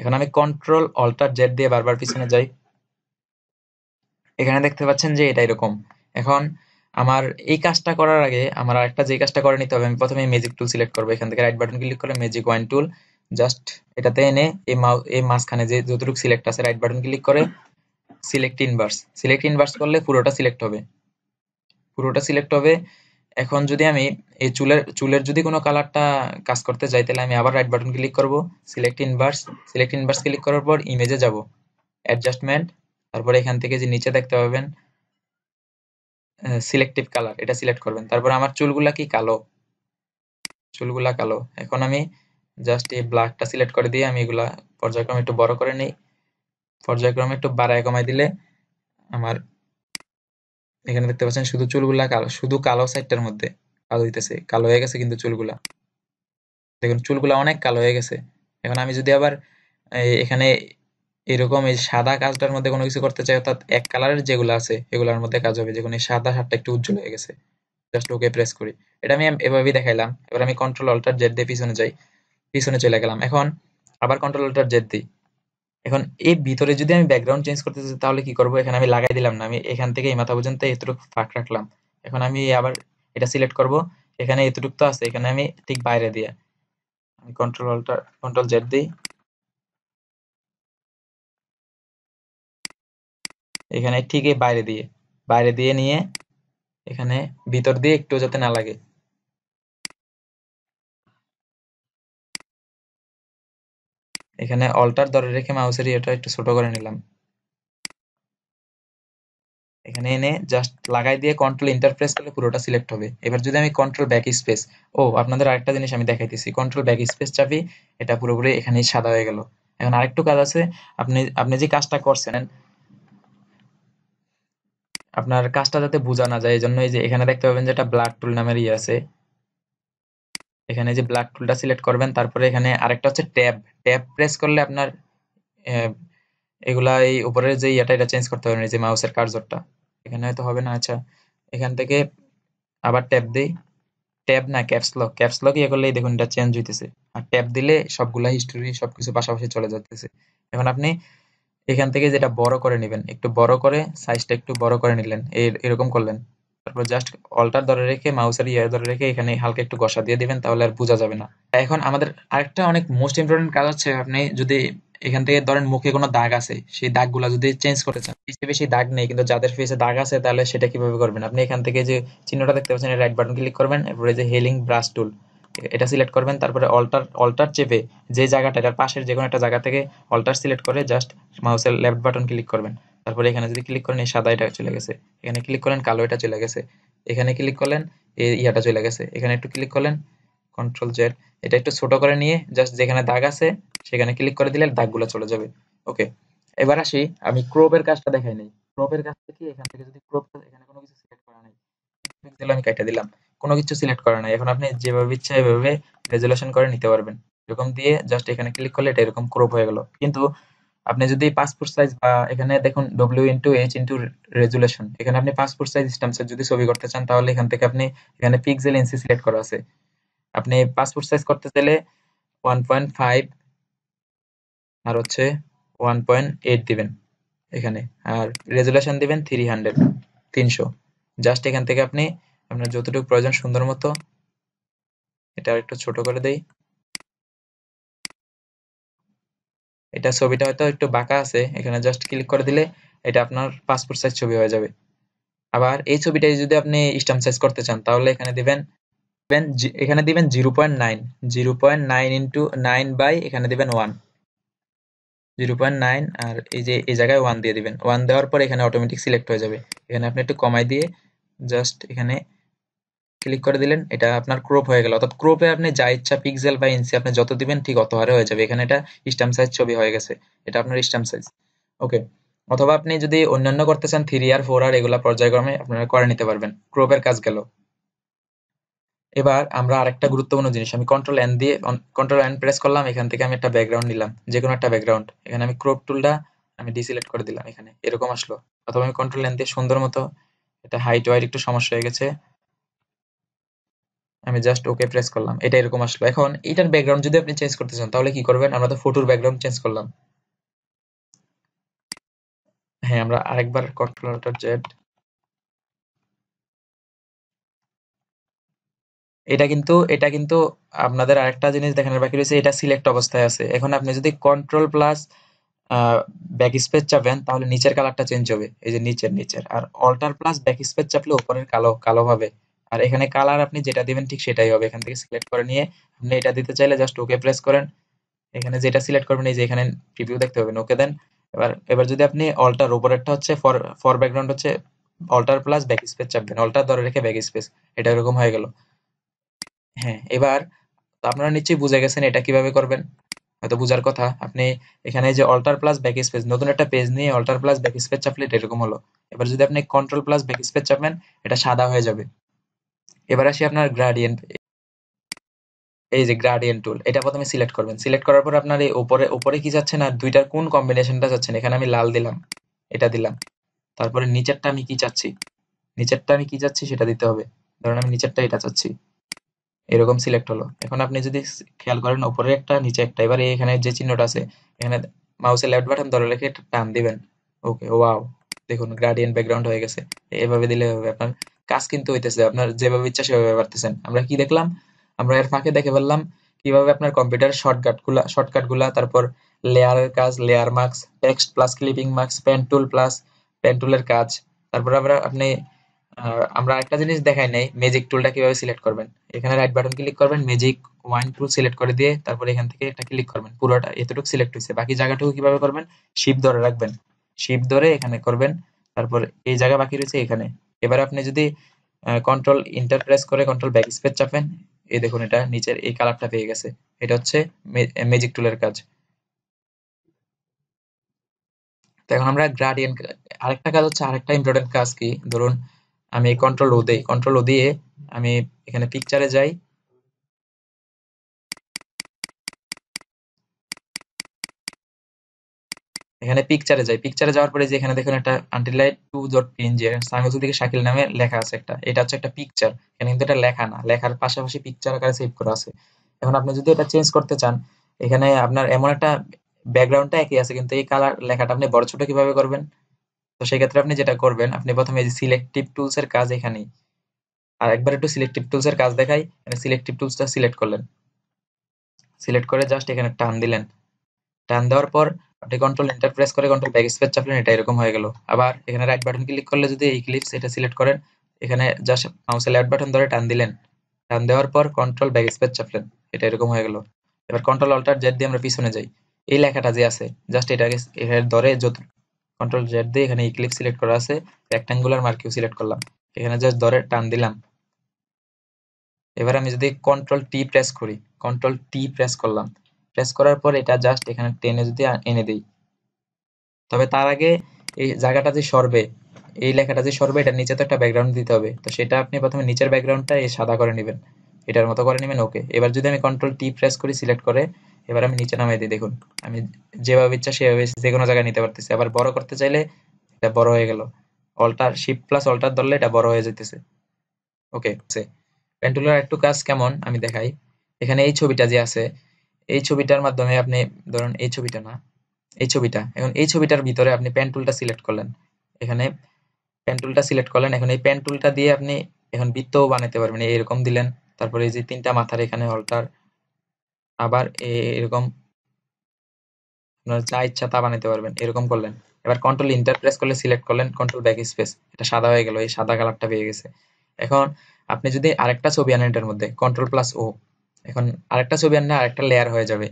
এখন আমি কন্ট্রোল অল্টার জেড দিয়ে বারবার পিছনে যাই। এখানে দেখতে পাচ্ছেন যে এটা এরকম। এখন আমার এই কাজটা করার আগে আমার আরেকটা যে কাজটা করে নিতে হবে, আমি প্রথমে ম্যাজিক টুল সিলেক্ট করব। এখান থেকে রাইট বাটন ক্লিক করে ম্যাজিক ওয়ান টুল জাস্ট এটাতে এনে এই এই মাঝখানে যে যতটুকু সিলেক্ট আছে রাইট বাটন ক্লিক করে সিলেক্ট ইনভার্স সিলেক্ট ইনভার্স করলে পুরোটা সিলেক্ট হবে। পুরোটা সিলেক্ট হবে। এখন যদি আমি এই চুলের চুলের যদি কোনো কালারটা কাজ করতে যাই, তাহলে আমি আবার রাইট বাটন ক্লিক করব। Select inverse select inverse click করার পর ইমেজে যাব। অ্যাডজাস্টমেন্ট তারপরে এখান থেকে যে নিচে দেখতে পাবেন সিলেক্টিভ কালার এটা সিলেক্ট করবেন। তারপর আমার চুলগুলা কি কালো? চুলগুলা কালো। এখন আমি জাস্ট এই ব্ল্যাকটা সিলেক্ট করে দিয়ে আমি এগুলা পর্যায়ক্রমে একটু বড় করে নিই। পর্যায়ক্রমে একটু বাড়ায় কমাই দিলে আমার এখানে দেখতে পাচ্ছেন শুধু চুলগুলা কালো, শুধু কালো সাইডটার মধ্যে কালো হইতেছে। কালো হয়ে গেছে কিন্তু চুলগুলা। দেখুন, চুলগুলা অনেক কালো হয়ে গেছে। এখন আমি যদি আবার এখানে এরকম এই সাদা কাজটার মধ্যে কোনো কিছু করতে চাই, অর্থাৎ এক কালারের যেগুলো আছে, এগুলোর মধ্যে কাজ হবে। যেমন এই সাদা হাতটা একটু উজ্জ্বল হয়ে গেছে। জাস্ট ওকে প্রেস করি। এটা আমি এভাবেই দেখাইলাম। এবার আমি কন্ট্রোল অল্টার জেড দিয়ে পিছনে যাই। পিছনে চলে গেলাম। এখন আবার কন্ট্রোল অল্টার জেড দিই। এখন এই ভিতরে যদি আমি ব্যাকগ্রাউন্ড চেঞ্জ করতে চাই তাহলে কি করব? এখানে আমি লাগাই দিলাম না। আমি এখান থেকে এই মাথা পর্যন্ত এতটুকু ফাঁক রাখলাম। এখন আমি আবার এটা সিলেক্ট করব। এখানে এতটুকু তো আছে। এখানে আমি ঠিক বাইরে দিয়ে আমি কন্ট্রোল অল্টার কন্ট্রোল জেড দিই। এখানে ঠিক এই বাইরে দিয়ে। বাইরে দিয়ে নিয়ে এখানে ভিতর দিয়ে একটু যাতে না লাগে। এখানে অল্টার ধরে রেখে মাউসের ইয়েটা একটু ছোট করে নিলাম। এখানে এনে জাস্ট লাগাই দিয়ে কন্ট্রোল ইন্টারপ্রেস করলে পুরোটা সিলেক্ট হবে। এবার যদি আমি কন্ট্রোল ব্যাক স্পেস ও, আপনাদের আরেকটা জিনিস আমি দেখাইতেছি। কন্ট্রোল ব্যাক স্পেস চাপি এটা পুরোপুরি এখানে সাদা হয়ে গেল। এখন আরেকটু কাজ আছে, আপনি আপনি যে কাজটা করছেন, আপনার কাজটা যাতে বোঝা না যায়, এই জন্য এই যে এখানে দেখতে পাবেন যে একটা ব্লাড টুল নামের ইয়ে আছে। এখানে যে ব্লাড টুলটা সিলেক্ট করবেন, তারপরে এখানে আরেকটা হচ্ছে ট্যাব ট্যাব প্রেস করলে আপনার এগুলা এই উপরের যে ইয়েটা, এটা চেঞ্জ করতে পারবেন, এই যে মাউসের কার্সরটা এখানে হয়তো হবে না আচ্ছা। এখান থেকে আবার ট্যাব দিই। ট্যাব না ক্যাপস লক ক্যাপস লক ইয়ে করলেই দেখুন এটা চেঞ্জ হইতেছে। আর ট্যাব দিলে সবগুলা হিস্টোরি সবকিছু পাশাপাশি চলে যাচ্ছে এখন আপনি এখান থেকে যেটা বড় করে নেবেন, একটু বড় করে সাইজটা একটু বড় করে নিলেন। এরকম করলেন। তারপর জাস্ট অল্টার ধরে রেখে, মাউসের ইয়ার ধরে রেখে এখানে হালকা একটু ঘষা দিয়ে দিবেন, তাহলে আর বোঝা যাবে না। এখন আমাদের আরেকটা অনেক মোস্ট ইম্পর্টেন্ট কাজ হচ্ছে আপনি যদি এখান থেকে ধরেন মুখে কোনো দাগ আছে, সেই দাগগুলো যদি চেঞ্জ করতে চান ফেসে বেশি দাগ নেই, কিন্তু যাদের ফেসে দাগ আছে, তাহলে সেটা কীভাবে করবেন? আপনি এখান থেকে যে চিহ্নটা দেখতে পাচ্ছেন রাইট বাটন ক্লিক করবেন, এরপরে যে হেলিং ব্রাশ টুল এটা সিলেক্ট করবেন, তারপরে অল্টার অল্টার চেপে যে জায়গাটা, এটার পাশের যে কোনো একটা জায়গা থেকে অল্টার সিলেক্ট করে জাস্ট মাউসের লেফট বাটন ক্লিক করবেন। তারপরে এখানে যদি ক্লিক করেন, এই সাদা এটা চলে গেছে। এখানে ক্লিক করেন, কালো এটা চলে গেছে। এখানে ক্লিক করলেন, এই ইয়াটা চলে গেছে। এখানে একটু ক্লিক করলেন কন্ট্রোল জেড এটা একটু ছোট করে নিয়ে জাস্ট যেখানে দাগ আছে, সেখানে ক্লিক করে দিলে দাগগুলো চলে যাবে। ওকে এবার আসি, আমি ক্রোপের কাজটা দেখাই নাই। ক্রোপের কাজ থেকে এখান থেকে যদি ক্রপ এখানে কোনো কিছু সিলেক্ট করা নাই। পিক্সেল আমি কেটে দিলাম। কোনো কিছু সিলেক্ট করা নাই। এখন আপনি যেভাবে ইচ্ছা এভাবে রেজুলেশন করে নিতে পারবেন। এরকম দিয়ে জাস্ট এখানে ক্লিক করলে এটা এরকম ক্রপ হয়ে গেল। কিন্তু আপনি যদি পাসপোর্ট সাইজ বা এখানে দেখুন W into H into resolution এখানে আপনি পাসপোর্ট সাইজ স্ট্যাম্পসের যদি ছবি করতে চান, তাহলে এখান থেকে আপনি এখানে পিক্সেল ইঞ্চি সিলেক্ট করা আছে। আপনি পাসপোর্ট সাইজ করতে চাইলে ওয়ান পয়েন্ট ফাইভ আর হচ্ছে ওয়ান পয়েন্ট এইট দিবেন এখানে, আর রেজুলেশন দিবেন থ্রি হান্ড্রেড তিনশো। জাস্ট এখান থেকে আপনি আপনার যতটুকু প্রয়োজন সুন্দর মতো, এটা একটু ছোট করে দেই। এটা ছবিটা হয়তো একটু বাঁকা আছে, এখানে জাস্ট ক্লিক করে দিলে এটা আপনার পাসপোর্ট সাইজ ছবি হয়ে যাবে। আবার এই ছবিটাই যদি আপনি স্ট্যাম্প সাইজ করতে চান, তাহলে এখানে দিবেন এখানে দিবেন zero point nine zero point nine into nine by এখানে দিবেন ওয়ান জিরো পয়েন্ট নাইন আর এই যে, এই জায়গায় ওয়ান দিয়ে দিবেন। ওয়ান দেওয়ার পর এখানে অটোমেটিক সিলেক্ট হয়ে যাবে। এখানে আপনি একটু কমাই দিয়ে জাস্ট এখানে ক্লিক করে দিলেন, এটা আপনার ক্রপ হয়ে গেল। অর্থাৎ ক্রপে আপনি যা ইচ্ছা পিক্সেল বা ইঞ্চি আপনি যত দিবেন, ঠিক অত হারে হয়ে যাবে। এখানে এটা স্ট্যাম্প সাইজ ছবি হয়ে গেছে। এটা আপনার স্ট্যাম্প সাইজ ওকে অথবা আপনি যদি অন্যান্য করতে চান থ্রি আর ফোর আর এগুলা পর্যায়ক্রমে আপনারা করে নিতে পারবেন। ক্রপের কাজ গেল। এবার আমরা আরেকটা গুরুত্বপূর্ণ জিনিস, আমি কন্ট্রোল এন দিয়ে কন্ট্রোল এন প্রেস করলাম, এখান থেকে আমি একটা ব্যাকগ্রাউন্ড নিলাম যে কোনো একটা ব্যাকগ্রাউন্ড এখানে আমি ক্রপ টুলটা আমি ডিসিলেক্ট করে দিলাম এখানে, এরকম আসলো। অথবা আমি কন্ট্রোল এন দিয়ে সুন্দর মতো, এটা হাইট ওয়াইট একটু সমস্যা হয়ে গেছে। আমি জাস্ট ওকে প্রেস করলাম। এটা এরকম আসলো। এখন এটার ব্যাকগ্রাউন্ড যদি আপনি চেঞ্জ করতে চান, তাহলে কি করবেন? আমরা তো ফটোর ব্যাকগ্রাউন্ড চেঞ্জ করলাম। হ্যাঁ আমরা আরেকবার কন্ট্রোল জেড এটা কিন্তু এটা কিন্তু আপনাদের আরেকটা জিনিস দেখানোর বাকি রয়েছে, এটা সিলেক্ট অবস্থায় আছে। এখন আপনি যদি কন্ট্রোল প্লাস ব্যাক স্পেস চাপেন, তাহলে নিচের কালারটা চেঞ্জ হবে। এই যে নিচের নিচের। আর অল্টার প্লাস ব্যাক স্পেস চাপলে উপরের কালো কালো হবে। আর এখানে কালার আপনি যেটা দিবেন ঠিক সেটাই হবে। এখান থেকে সিলেক্ট করে নিয়ে আপনি এটা দিতে চাইলে জাস্ট ওকে প্রেস করেন। এখানে যেটা সিলেক্ট করবেন, এই যে এখানে প্রিভিউ দেখতে পাবেন ওকে দেন। এবার এবার যদি আপনি অল্টার উপরেরটা হচ্ছে ফর ফর ব্যাকগ্রাউন্ড হচ্ছে অল্টার প্লাস ব্যাক স্পেস চাপবেন। অল্টার ধরে রেখে ব্যাক স্পেস এটা এরকম হয়ে গেল। হ্যাঁ এবার আপনারা নিশ্চয়ই বুঝে গেছেন এটা কীভাবে করবেন। হয়তো বুঝার কথা, আপনি এখানে যে অল্টার প্লাস ব্যাক স্পেস নতুন একটা পেজ নিয়ে অল্টার প্লাস ব্যাক স্পেস চাপলে এরকম হলো। এবার যদি আপনি কন্ট্রোল প্লাস ব্যাক স্পেস চাপেন এটা সাদা হয়ে যাবে। এবার আসি আপনার গ্রাডিয়েন্ট এই যে গ্রাডিয়েন্ট টুল এটা প্রথমে সিলেক্ট করবেন। সিলেক্ট করার পর আপনার এই উপরে উপরে কি যাচ্ছে না, দুইটার কোন কম্বিনেশনটা যাচ্ছেন এখানে আমি লাল দিলাম, এটা দিলাম। তারপরে নিচেরটা আমি কি চাচ্ছি? নিচেরটা আমি কি চাচ্ছি, সেটা দিতে হবে। ধরুন আমি নিচেরটা এটা চাচ্ছি। এরকম সিলেক্ট হলো। এখন আপনি যদি খেয়াল করেন উপরে একটা, নিচে একটা। এবারে এখানে যে চিহ্নটা আছে, এখানে মাউসের লেফট বাটন ধরে রেখে টান দিবেন। ওকে ওয়াও দেখুন গ্রাডিয়েন্ট ব্যাকগ্রাউন্ড হয়ে গেছে। এভাবে দিলে হবে আপনার কাজ কিন্তু হইতেছে, আপনার যেভাবে ইচ্ছা সেভাবে পারতেছেন। আমরা কি দেখলাম? আমরা এর ফাঁকে দেখে ফেললাম কীভাবে আপনার কম্পিউটার শর্টকাটগুলা শর্টকাটগুলা, তারপর লেয়ারের কাজ layer marks text plus clipping marks pen tool plus pen টুলের কাজ। তারপর আমরা, আপনি আমরা একটা জিনিস দেখাই নাই ম্যাজিক টুলটা কীভাবে সিলেক্ট করবেন। এখানে রাইট বাটন ক্লিক করবেন ম্যাজিক ওয়ান টুল সিলেক্ট করে দিয়ে তারপর এখান থেকে একটা ক্লিক করবেন। পুরোটা, এতটুকু সিলেক্ট হয়েছে বাকি জায়গাটুকু কীভাবে করবেন? শিপ ধরে রাখবেন। শিপ ধরে এখানে করবেন। তারপর এই জায়গা বাকি রয়েছে এখানে। এবার আপনি যদি কন্ট্রোল ইন্টার প্রেস করে কন্ট্রোল ব্যাক স্পেস চাপেন, এই দেখুন এটা নিচের এই কালারটা পেয়ে গেছে। এটা হচ্ছে ম্যাজিক টুলের কাজ। এখন আমরা গ্রাডিয়েন্ট আরেকটা কাজ হচ্ছে আরেকটা ইম্পর্টেন্ট কাজ কি? ধরুন আমি কন্ট্রোল ও দেই। কন্ট্রোল ও দিয়ে আমি এখানে পিকচারে যাই। এখানে পিকচারে যাই। পিকচারে যাওয়ার পরে যে এখানে দেখুন একটা আনটিলাইট টু ডট যে সামিউল থেকে শাকিল নামে লেখা আছে একটা। এটা হচ্ছে একটা পিকচার এখানে কিন্তু এটা লেখা না। লেখার পাশাপাশি পিকচার আকারে সেভ করা আছে। এখন আপনি যদি এটা চেঞ্জ করতে চান, এখানে আপনার এমন একটা ব্যাকগ্রাউন্ডটা একই আছে, কিন্তু এই কালার লেখাটা আপনি বড় ছোট কীভাবে করবেন? তো সেক্ষেত্রে আপনি যেটা করবেন, আপনি প্রথমে এই সিলেক্টিভ টুলস এর কাজ এখানেই। আর একবার একটু সিলেক্টিভ টুলস এর কাজ দেখাই। সিলেক্টিভ টুলসটা সিলেক্ট করলেন। সিলেক্ট করে জাস্ট এখানে টান দিলেন। টান দেওয়ার পর আপনি কন্ট্রোল এন্টার প্রেস করে কন্ট্রোল ব্যাক স্পেস চাপলেন, এটা এরকম হয়ে গেল। আবার এখানে রাইট বাটন ক্লিক করলে যদি এই ক্লিপস এটা সিলেক্ট করেন, এখানে জাস্ট মাউসের লেফট বাটন ধরে টান দিলেন। টান দেওয়ার পর কন্ট্রোল ব্যাক স্পেস চাপলেন, এটা এরকম হয়ে গেল। এবার কন্ট্রোল অল্টার জেড দিয়ে আমরা পিছনে যাই। এই লেখাটা যে আছে জাস্ট এটাকে এখানে ধরে যত কন্ট্রোল জেড দিয়ে এখানে ক্লিপ সিলেক্ট করা আছে রেক্টাঙ্গুলার মার্কিউ সিলেক্ট করলাম। এখানে জাস্ট ধরে টান দিলাম। এবার আমি যদি কন্ট্রোল টি প্রেস করি কন্ট্রোল টি প্রেস করলাম। প্রেস করার পর এটা জাস্ট এখানে টেনে যদি এনে দিই। তবে তার আগে এই জায়গাটা যে সরবে, এই লেখাটা যে সরবে এটা নিচে তো একটা ব্যাকগ্রাউন্ড দিতে হবে। তো সেটা আপনি প্রথমে নিচের ব্যাকগ্রাউন্ডটা এই সাদা করে নেবেন। এটার মতো করে নেবেন ওকে এবার যদি আমি কন্ট্রোল টি প্রেস করি সিলেক্ট করে, এবার আমি নিচে নামিয়ে দিই, দেখুন। আমি যেভাবে ইচ্ছা সেভাবে যে কোনো জায়গায় নিতে পারতেছি। আবার বড় করতে চাইলে এটা বড় হয়ে গেল। অল্টার শিপ প্লাস অল্টার ধরলে এটা বড় হয়ে যেতেছে ওকে পেন্টুলার একটু কাজ কেমন? আমি দেখাই। এখানে এই ছবিটা যে আছে এই ছবিটার মাধ্যমে আপনি, ধরুন এই ছবিটা না, এই ছবিটা, এখন এই ছবিটার ভিতরে আপনি পেন টুলটা সিলেক্ট করলেন। এখানে পেন টুলটা সিলেক্ট করলেন, এখন এই পেন টুলটা দিয়ে আপনি এখন বৃত্তও বানাতে পারবেন। এরকম দিলেন, তারপরে এই যে তিনটা মাথার এখানে অল্টার আবার এরকম আপনার যা ইচ্ছা তা বানাতে পারবেন, এরকম করলেন। এবার কন্ট্রোল ইন্টার প্রেস করলে সিলেক্ট করলেন কন্ট্রোল ব্যাক স্পেস এটা সাদা হয়ে গেল, এই সাদা কালারটা পেয়ে গেছে। এখন আপনি যদি আরেকটা ছবি আনেন এটার মধ্যে কন্ট্রোল প্লাস ও এখন আরেকটা ছবি আনলে আরেকটা লেয়ার হয়ে যাবে।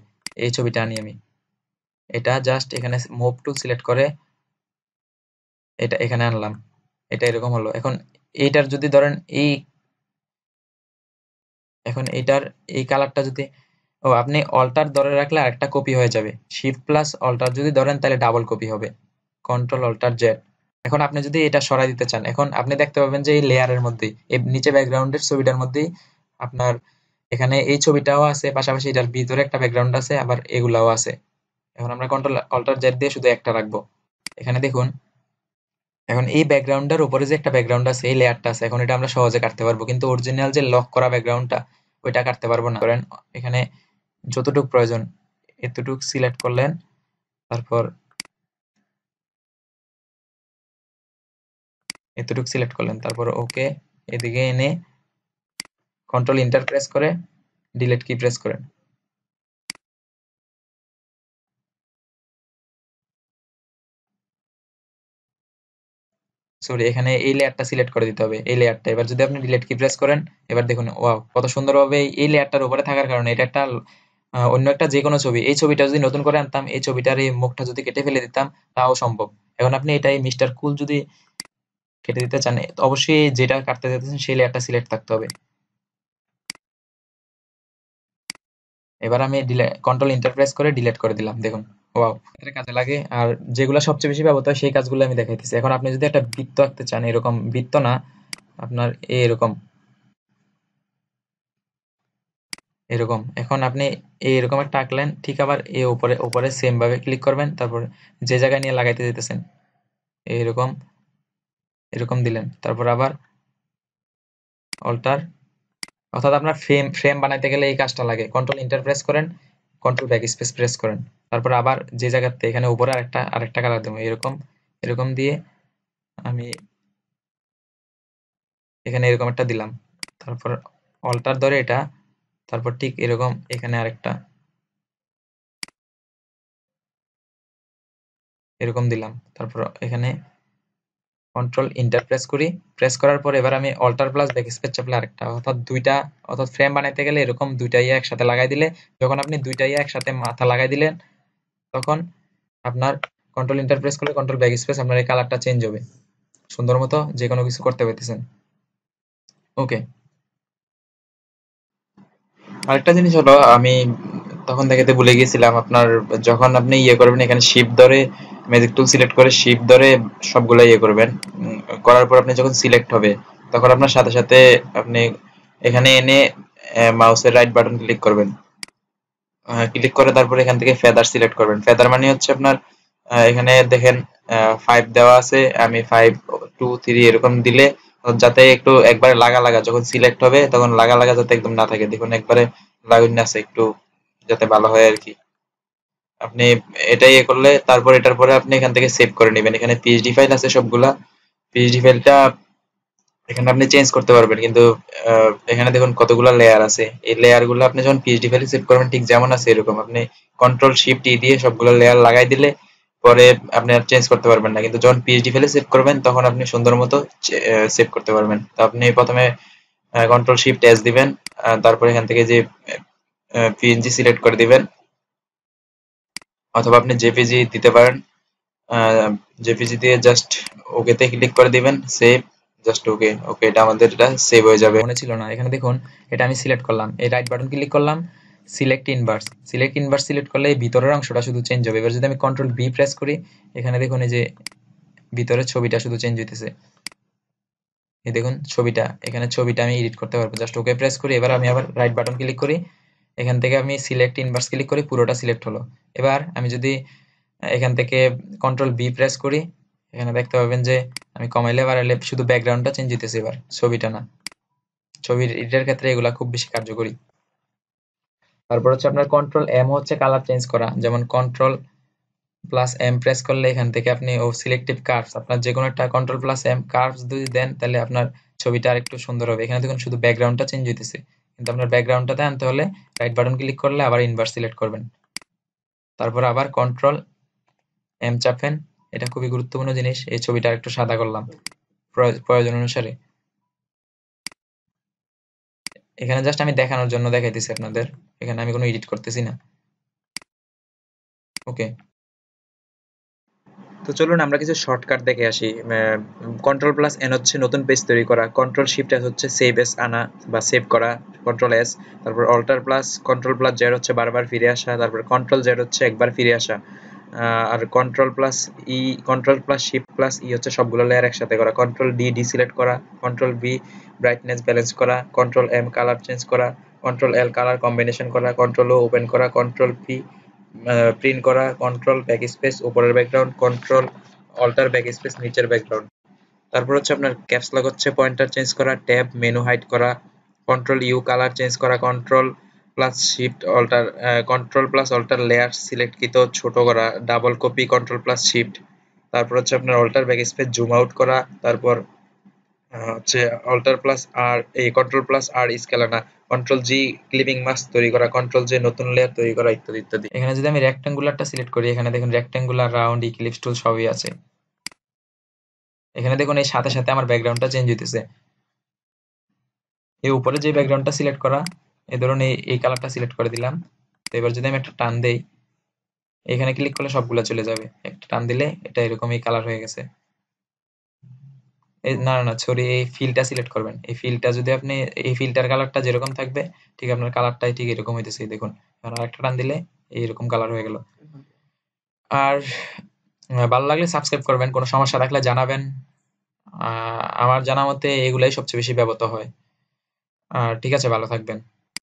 এই ছবিটা আনি আমি। এটা জাস্ট এখানে মুভ টু সিলেক্ট করে এটা এখানে আনলাম। এটা এরকম হলো। এখন এইটার যদি ধরেন এই এখন এইটার এই কালারটা যদি ও, আপনি অল্টার ধরে রাখলে আরেকটা কপি হয়ে যাবে। শিফট প্লাস অল্টার যদি ধরেন তাহলে ডাবল কপি হবে। কন্ট্রোল অল্টার জেড এখন আপনি যদি এটা সরাই দিতে চান, এখন আপনি দেখতে পাবেন যে এই লেয়ারের মধ্যেই, এই নিচে ব্যাকগ্রাউন্ডের ছবিটার মধ্যেই আপনার এখানে এই ছবিটাও আছে, পাশাপাশি এটার ভিতরে একটা ব্যাকগ্রাউন্ড আছে, আবার এগুলাও আছে। এখন আমরা কন্ট্রোল অল্টার জেড দিয়ে শুধু একটা রাখব। এখানে দেখুন, এখন এই ব্যাকগ্রাউন্ডের উপরে যে একটা ব্যাকগ্রাউন্ড আছে, এই লেয়ারটা আছে, এখন এটা আমরা সহজে কাটতে পারব। কিন্তু অরিজিনাল যে লক করা ব্যাকগ্রাউন্ডটা ওইটা কাটতে পারব না। করেন এখানে যতটুক প্রয়োজন, এতটুক সিলেক্ট করলেন, তারপর এতটুকু সিলেক্ট করলেন, তারপর ওকে এদিকে এনে কন্ট্রোল ইন্টার প্রেস করে ডিলেট কি প্রেস করেন সরি এখানে এই লেয়ারটা সিলেক্ট করে দিতে হবে, এই লেয়ারটা এবার যদি আপনি ডিলিট কি প্রেস করেন, এবার দেখুন ওয়াও কত সুন্দরভাবে এই লেয়ারটার উপরে থাকার কারণে এটা একটা অন্য একটা যে কোনো ছবি, এই ছবিটা যদি নতুন করে আনতাম, এই ছবিটার এই মুখটা যদি কেটে ফেলে দিতাম, তাও সম্ভব। এখন আপনি এটাই মিস্টার কুল যদি কেটে দিতে চান অবশ্যই যেটা কাটতে চাইতেছেন, সেই লেয়ারটা সিলেক্ট থাকতে হবে। এবার আমি কন্ট্রোল ইন্টারপ্রেস করে ডিলিট করে দিলাম, দেখুন ওয়াও এটা কাজে লাগে। আর যেগুলো সবচেয়ে বেশি ব্যবহৃত হয়, সেই কাজগুলো আমি দেখাইতেছি। এখন আপনি যদি একটা বৃত্ত আঁকতে চান, এরকম বৃত্ত না, আপনার এরকম এরকম। এখন আপনি এরকম একটা আঁকলেন, ঠিক আবার এ উপরে উপরে সেম ভাবে ক্লিক করবেন, তারপর যে জায়গায় নিয়ে লাগাইতে যেতেছেন, এরকম এরকম দিলেন। তারপর আবার অল্টার অর্থাৎ আপনার ফ্রেম ফ্রেম বানাইতে গেলে এই কাজটা লাগে। কন্ট্রোল ইন্টার প্রেস করেন কন্ট্রোল ব্যাক স্পেস প্রেস করেন। তারপর আবার যে জায়গাতে, এখানে উপরে আরেকটা আরেকটা কালার দেবো, এরকম এরকম দিয়ে আমি এখানে এরকম একটা দিলাম। তারপর অল্টার ধরে এটা, তারপর ঠিক এরকম এখানে আরেকটা, এরকম দিলাম। তারপর এখানে কন্ট্রোল ইন্টার প্রেস করি। প্রেস করার পর এবার আমি অল্টার প্লাস ব্যাক স্পেস চাপলে আরেকটা, অর্থাৎ দুইটা, অর্থাৎ ফ্রেম বানাইতে গেলে এরকম দুইটা ইয়ে একসাথে লাগাই দিলে, যখন আপনি দুইটা ইয়ে একসাথে মাথা লাগাই দিলেন, তখন আপনার কন্ট্রোল ইন্টার প্রেস করলে কন্ট্রোল ব্যাক স্পেস আপনার এই কালারটা চেঞ্জ হবে। সুন্দর মতো যে কোনো কিছু করতে পারতেছেন। ওকে আরেকটা জিনিস হলো, আমি তখন দেখাতে ভুলে গিয়েছিলাম, আপনার যখন আপনি ইয়ে করবেন, এখানে শিপ ধরে ম্যাজিক টুল সিলেক্ট করে শিপ ধরে সবগুলো ইয়ে করবেন। করার পর আপনি যখন সিলেক্ট হবে, তখন আপনার সাথে সাথে আপনি এখানে এনে মাউসের রাইট বাটন ক্লিক করবেন। ক্লিক করে তারপর এখান থেকে ফেদার সিলেক্ট করবেন। ফেদার মানে হচ্ছে আপনার এখানে দেখেন ফাইভ দেওয়া আছে, আমি ফাইভ টু থ্রি এরকম দিলে, যাতে একটু একবারে লাগা লাগা যখন সিলেক্ট হবে, তখন লাগা লাগা যাতে একদম না থাকে। দেখুন, একবারে লাগুন আছে, একটু যাতে ভালো হয় আর কি। আপনি এটাই ইয়ে করলে তারপর এটার পরে আপনি এখান থেকে সেভ করে নেবেন। এখানে পিএইচডি ফাইল আছে সবগুলা। পিএইচডি ফাইলটা এখানে আপনি চেঞ্জ করতে পারবেন। কিন্তু এখানে দেখুন কতগুলো লেয়ার আছে। এই লেয়ারগুলো আপনি যখন পিএইচডি ফাইলে সেভ করবেন, ঠিক যেমন আছে এরকম। আপনি কন্ট্রোল শিফট ই দিয়ে সবগুলো লেয়ার লাগাই দিলে পরে আপনি আর চেঞ্জ করতে পারবেন না। কিন্তু যখন পিএইচডি ফাইলে সেভ করবেন, তখন আপনি সুন্দর মতো সেভ করতে পারবেন। তো আপনি প্রথমে কন্ট্রোল শিফট এস দিবেন তারপর এখান থেকে যে পিএনজি সিলেক্ট করে দিবেন। অথবা আপনি জেপিজি দিতে পারেন। জেপিজি দিয়ে জাস্ট ওকেতে ক্লিক করে দিবেন সেভ জাস্ট ওকে ওকে এটা আমাদের এটা সেভ হয়ে যাবে। মনে ছিল না, এখানে দেখুন, এটা আমি সিলেক্ট করলাম, এই রাইট বাটন ক্লিক করলাম select inverse select inverse select করলে এই ভিতরের অংশটা শুধু চেঞ্জ হবে। এবার যদি আমি কন্ট্রোল বি প্রেস করি, এখানে দেখুন এই যে ভিতরের ছবিটা শুধু চেঞ্জ হইতেছে। এই দেখুন, ছবিটা, এখানে ছবিটা আমি এডিট করতে পারব। জাস্ট ওকে প্রেস করি, এবার আমি আবার রাইট বাটন ক্লিক করি। এখান থেকে আমি সিলেক্ট ইনভার্স ক্লিক করি, পুরোটা সিলেক্ট হলো। এবার আমি যদি এখান থেকে কন্ট্রোল বি প্রেস করি, এখানে দেখতে পাবেন যে আমি কমাইলে বাড়াইলে শুধু ব্যাকগ্রাউন্ডটা চেঞ্জ হইতেছে এবার, ছবিটা না। ছবির এডিটের ক্ষেত্রে এগুলা খুব বেশি কার্যকরী। তারপর হচ্ছে আপনার কন্ট্রোল এম হচ্ছে কালার চেঞ্জ করা। যেমন কন্ট্রোল প্লাস এম প্রেস করলে এখান থেকে আপনি ও সিলেক্টিভ কার্ভস আপনার যে কোনো একটা কন্ট্রোল প্লাস এম কার্ভস যদি দেন, তাহলে আপনার ছবিটা আরেকটু সুন্দর হবে। এখানে দেখুন শুধু ব্যাকগ্রাউন্ডটা চেঞ্জ হইতেছে। কিন্তু আপনার ব্যাকগ্রাউন্ডটাতে আনতে হলে রাইট বাটন ক্লিক করলে আবার ইনভার্স সিলেক্ট করবেন। তারপর আবার কন্ট্রোল এম চাপেন, এটা খুবই গুরুত্বপূর্ণ জিনিস, এই ছবিটা একটু সাদা করলাম, প্রয়- প্রয়োজন অনুসারে। এখানে জাস্ট আমি দেখানোর জন্য দেখাইতেছি আপনাদের, এখানে আমি কোনো এডিট করতেছি না। ওকে তো চলুন আমরা কিছু শর্টকাট দেখে আসি। কন্ট্রোল প্লাস এন হচ্ছে নতুন পেজ তৈরি করা কন্ট্রোল শিফট এস হচ্ছে সেভ এস আনা বা সেভ করা কন্ট্রোল এস তারপর alter plus control plus Z হচ্ছে বারবার ফিরে আসা, তারপর কন্ট্রোল জেড হচ্ছে একবার ফিরে আসা। আর control plus E control plus shift plus E হচ্ছে সবগুলো লেয়ার একসাথে করা কন্ট্রোল ডি ডিসিলেক্ট করা কন্ট্রোল বি ব্রাইটনেস ব্যালেন্স করা কন্ট্রোল এম কালার চেঞ্জ করা কন্ট্রোল এল কালার কম্বিনেশন করা কন্ট্রোল ও ওপেন করা কন্ট্রোল পি প্রিন্ট করা কন্ট্রোল ব্যাক স্পেস উপরের background control alter back space নিচের ব্যাকগ্রাউন্ড তারপর হচ্ছে আপনার ক্যাপস লক হচ্ছে পয়েন্টার চেঞ্জ করা ট্যাব মেনু হাইড করা কন্ট্রোল ইউ কালার চেঞ্জ করা control plus shift alter control plus alter layer select কৃত ছোট করা double copy control plus shift তারপর হচ্ছে আপনার alter back space zoom out করা, তারপর হচ্ছে অল্টার প্লাস আর এই কন্ট্রোল প্লাস আর স্কেল আনা কন্ট্রোল জি ক্লিপিং মাস্ক তৈরি করা কন্ট্রোল জে নতুন লেয়ার তৈরি করা ইত্যাদি ইত্যাদি। এখানে যদি আমি রেক্টাঙ্গুলারটা সিলেক্ট করি, এখানে দেখুন রেক্টাঙ্গুলার রাউন্ড ইক্লিপস টুল সবই আছে। এখানে দেখুন এই সাথে সাথে আমার ব্যাকগ্রাউন্ডটা চেঞ্জ হইতেছে। এই উপরে যে ব্যাকগ্রাউন্ডটা সিলেক্ট করা, এই ধরুন এই এই কালারটা সিলেক্ট করে দিলাম। তো এবার যদি আমি একটা টান দেই, এখানে ক্লিক করলে সবগুলো চলে যাবে। একটা টান দিলে এটা এরকমই কালার হয়ে গেছে। না না সরি এই ফিলটা সিলেক্ট করবেন। এই ফিলটা যদি আপনি, এই ফিলটার কালারটা যেরকম থাকবে, ঠিক আপনার কালারটাই ঠিক এরকম হইতেছে দেখুন। আর আরেকটা টান দিলে এইরকম কালার হয়ে গেল। আর ভালো লাগলে সাবস্ক্রাইব করবেন, কোনো সমস্যা থাকলে জানাবেন। আমার জানা মতে এগুলাই সবচেয়ে বেশি ব্যবহৃত হয়। আর, ঠিক আছে, ভালো থাকবেন।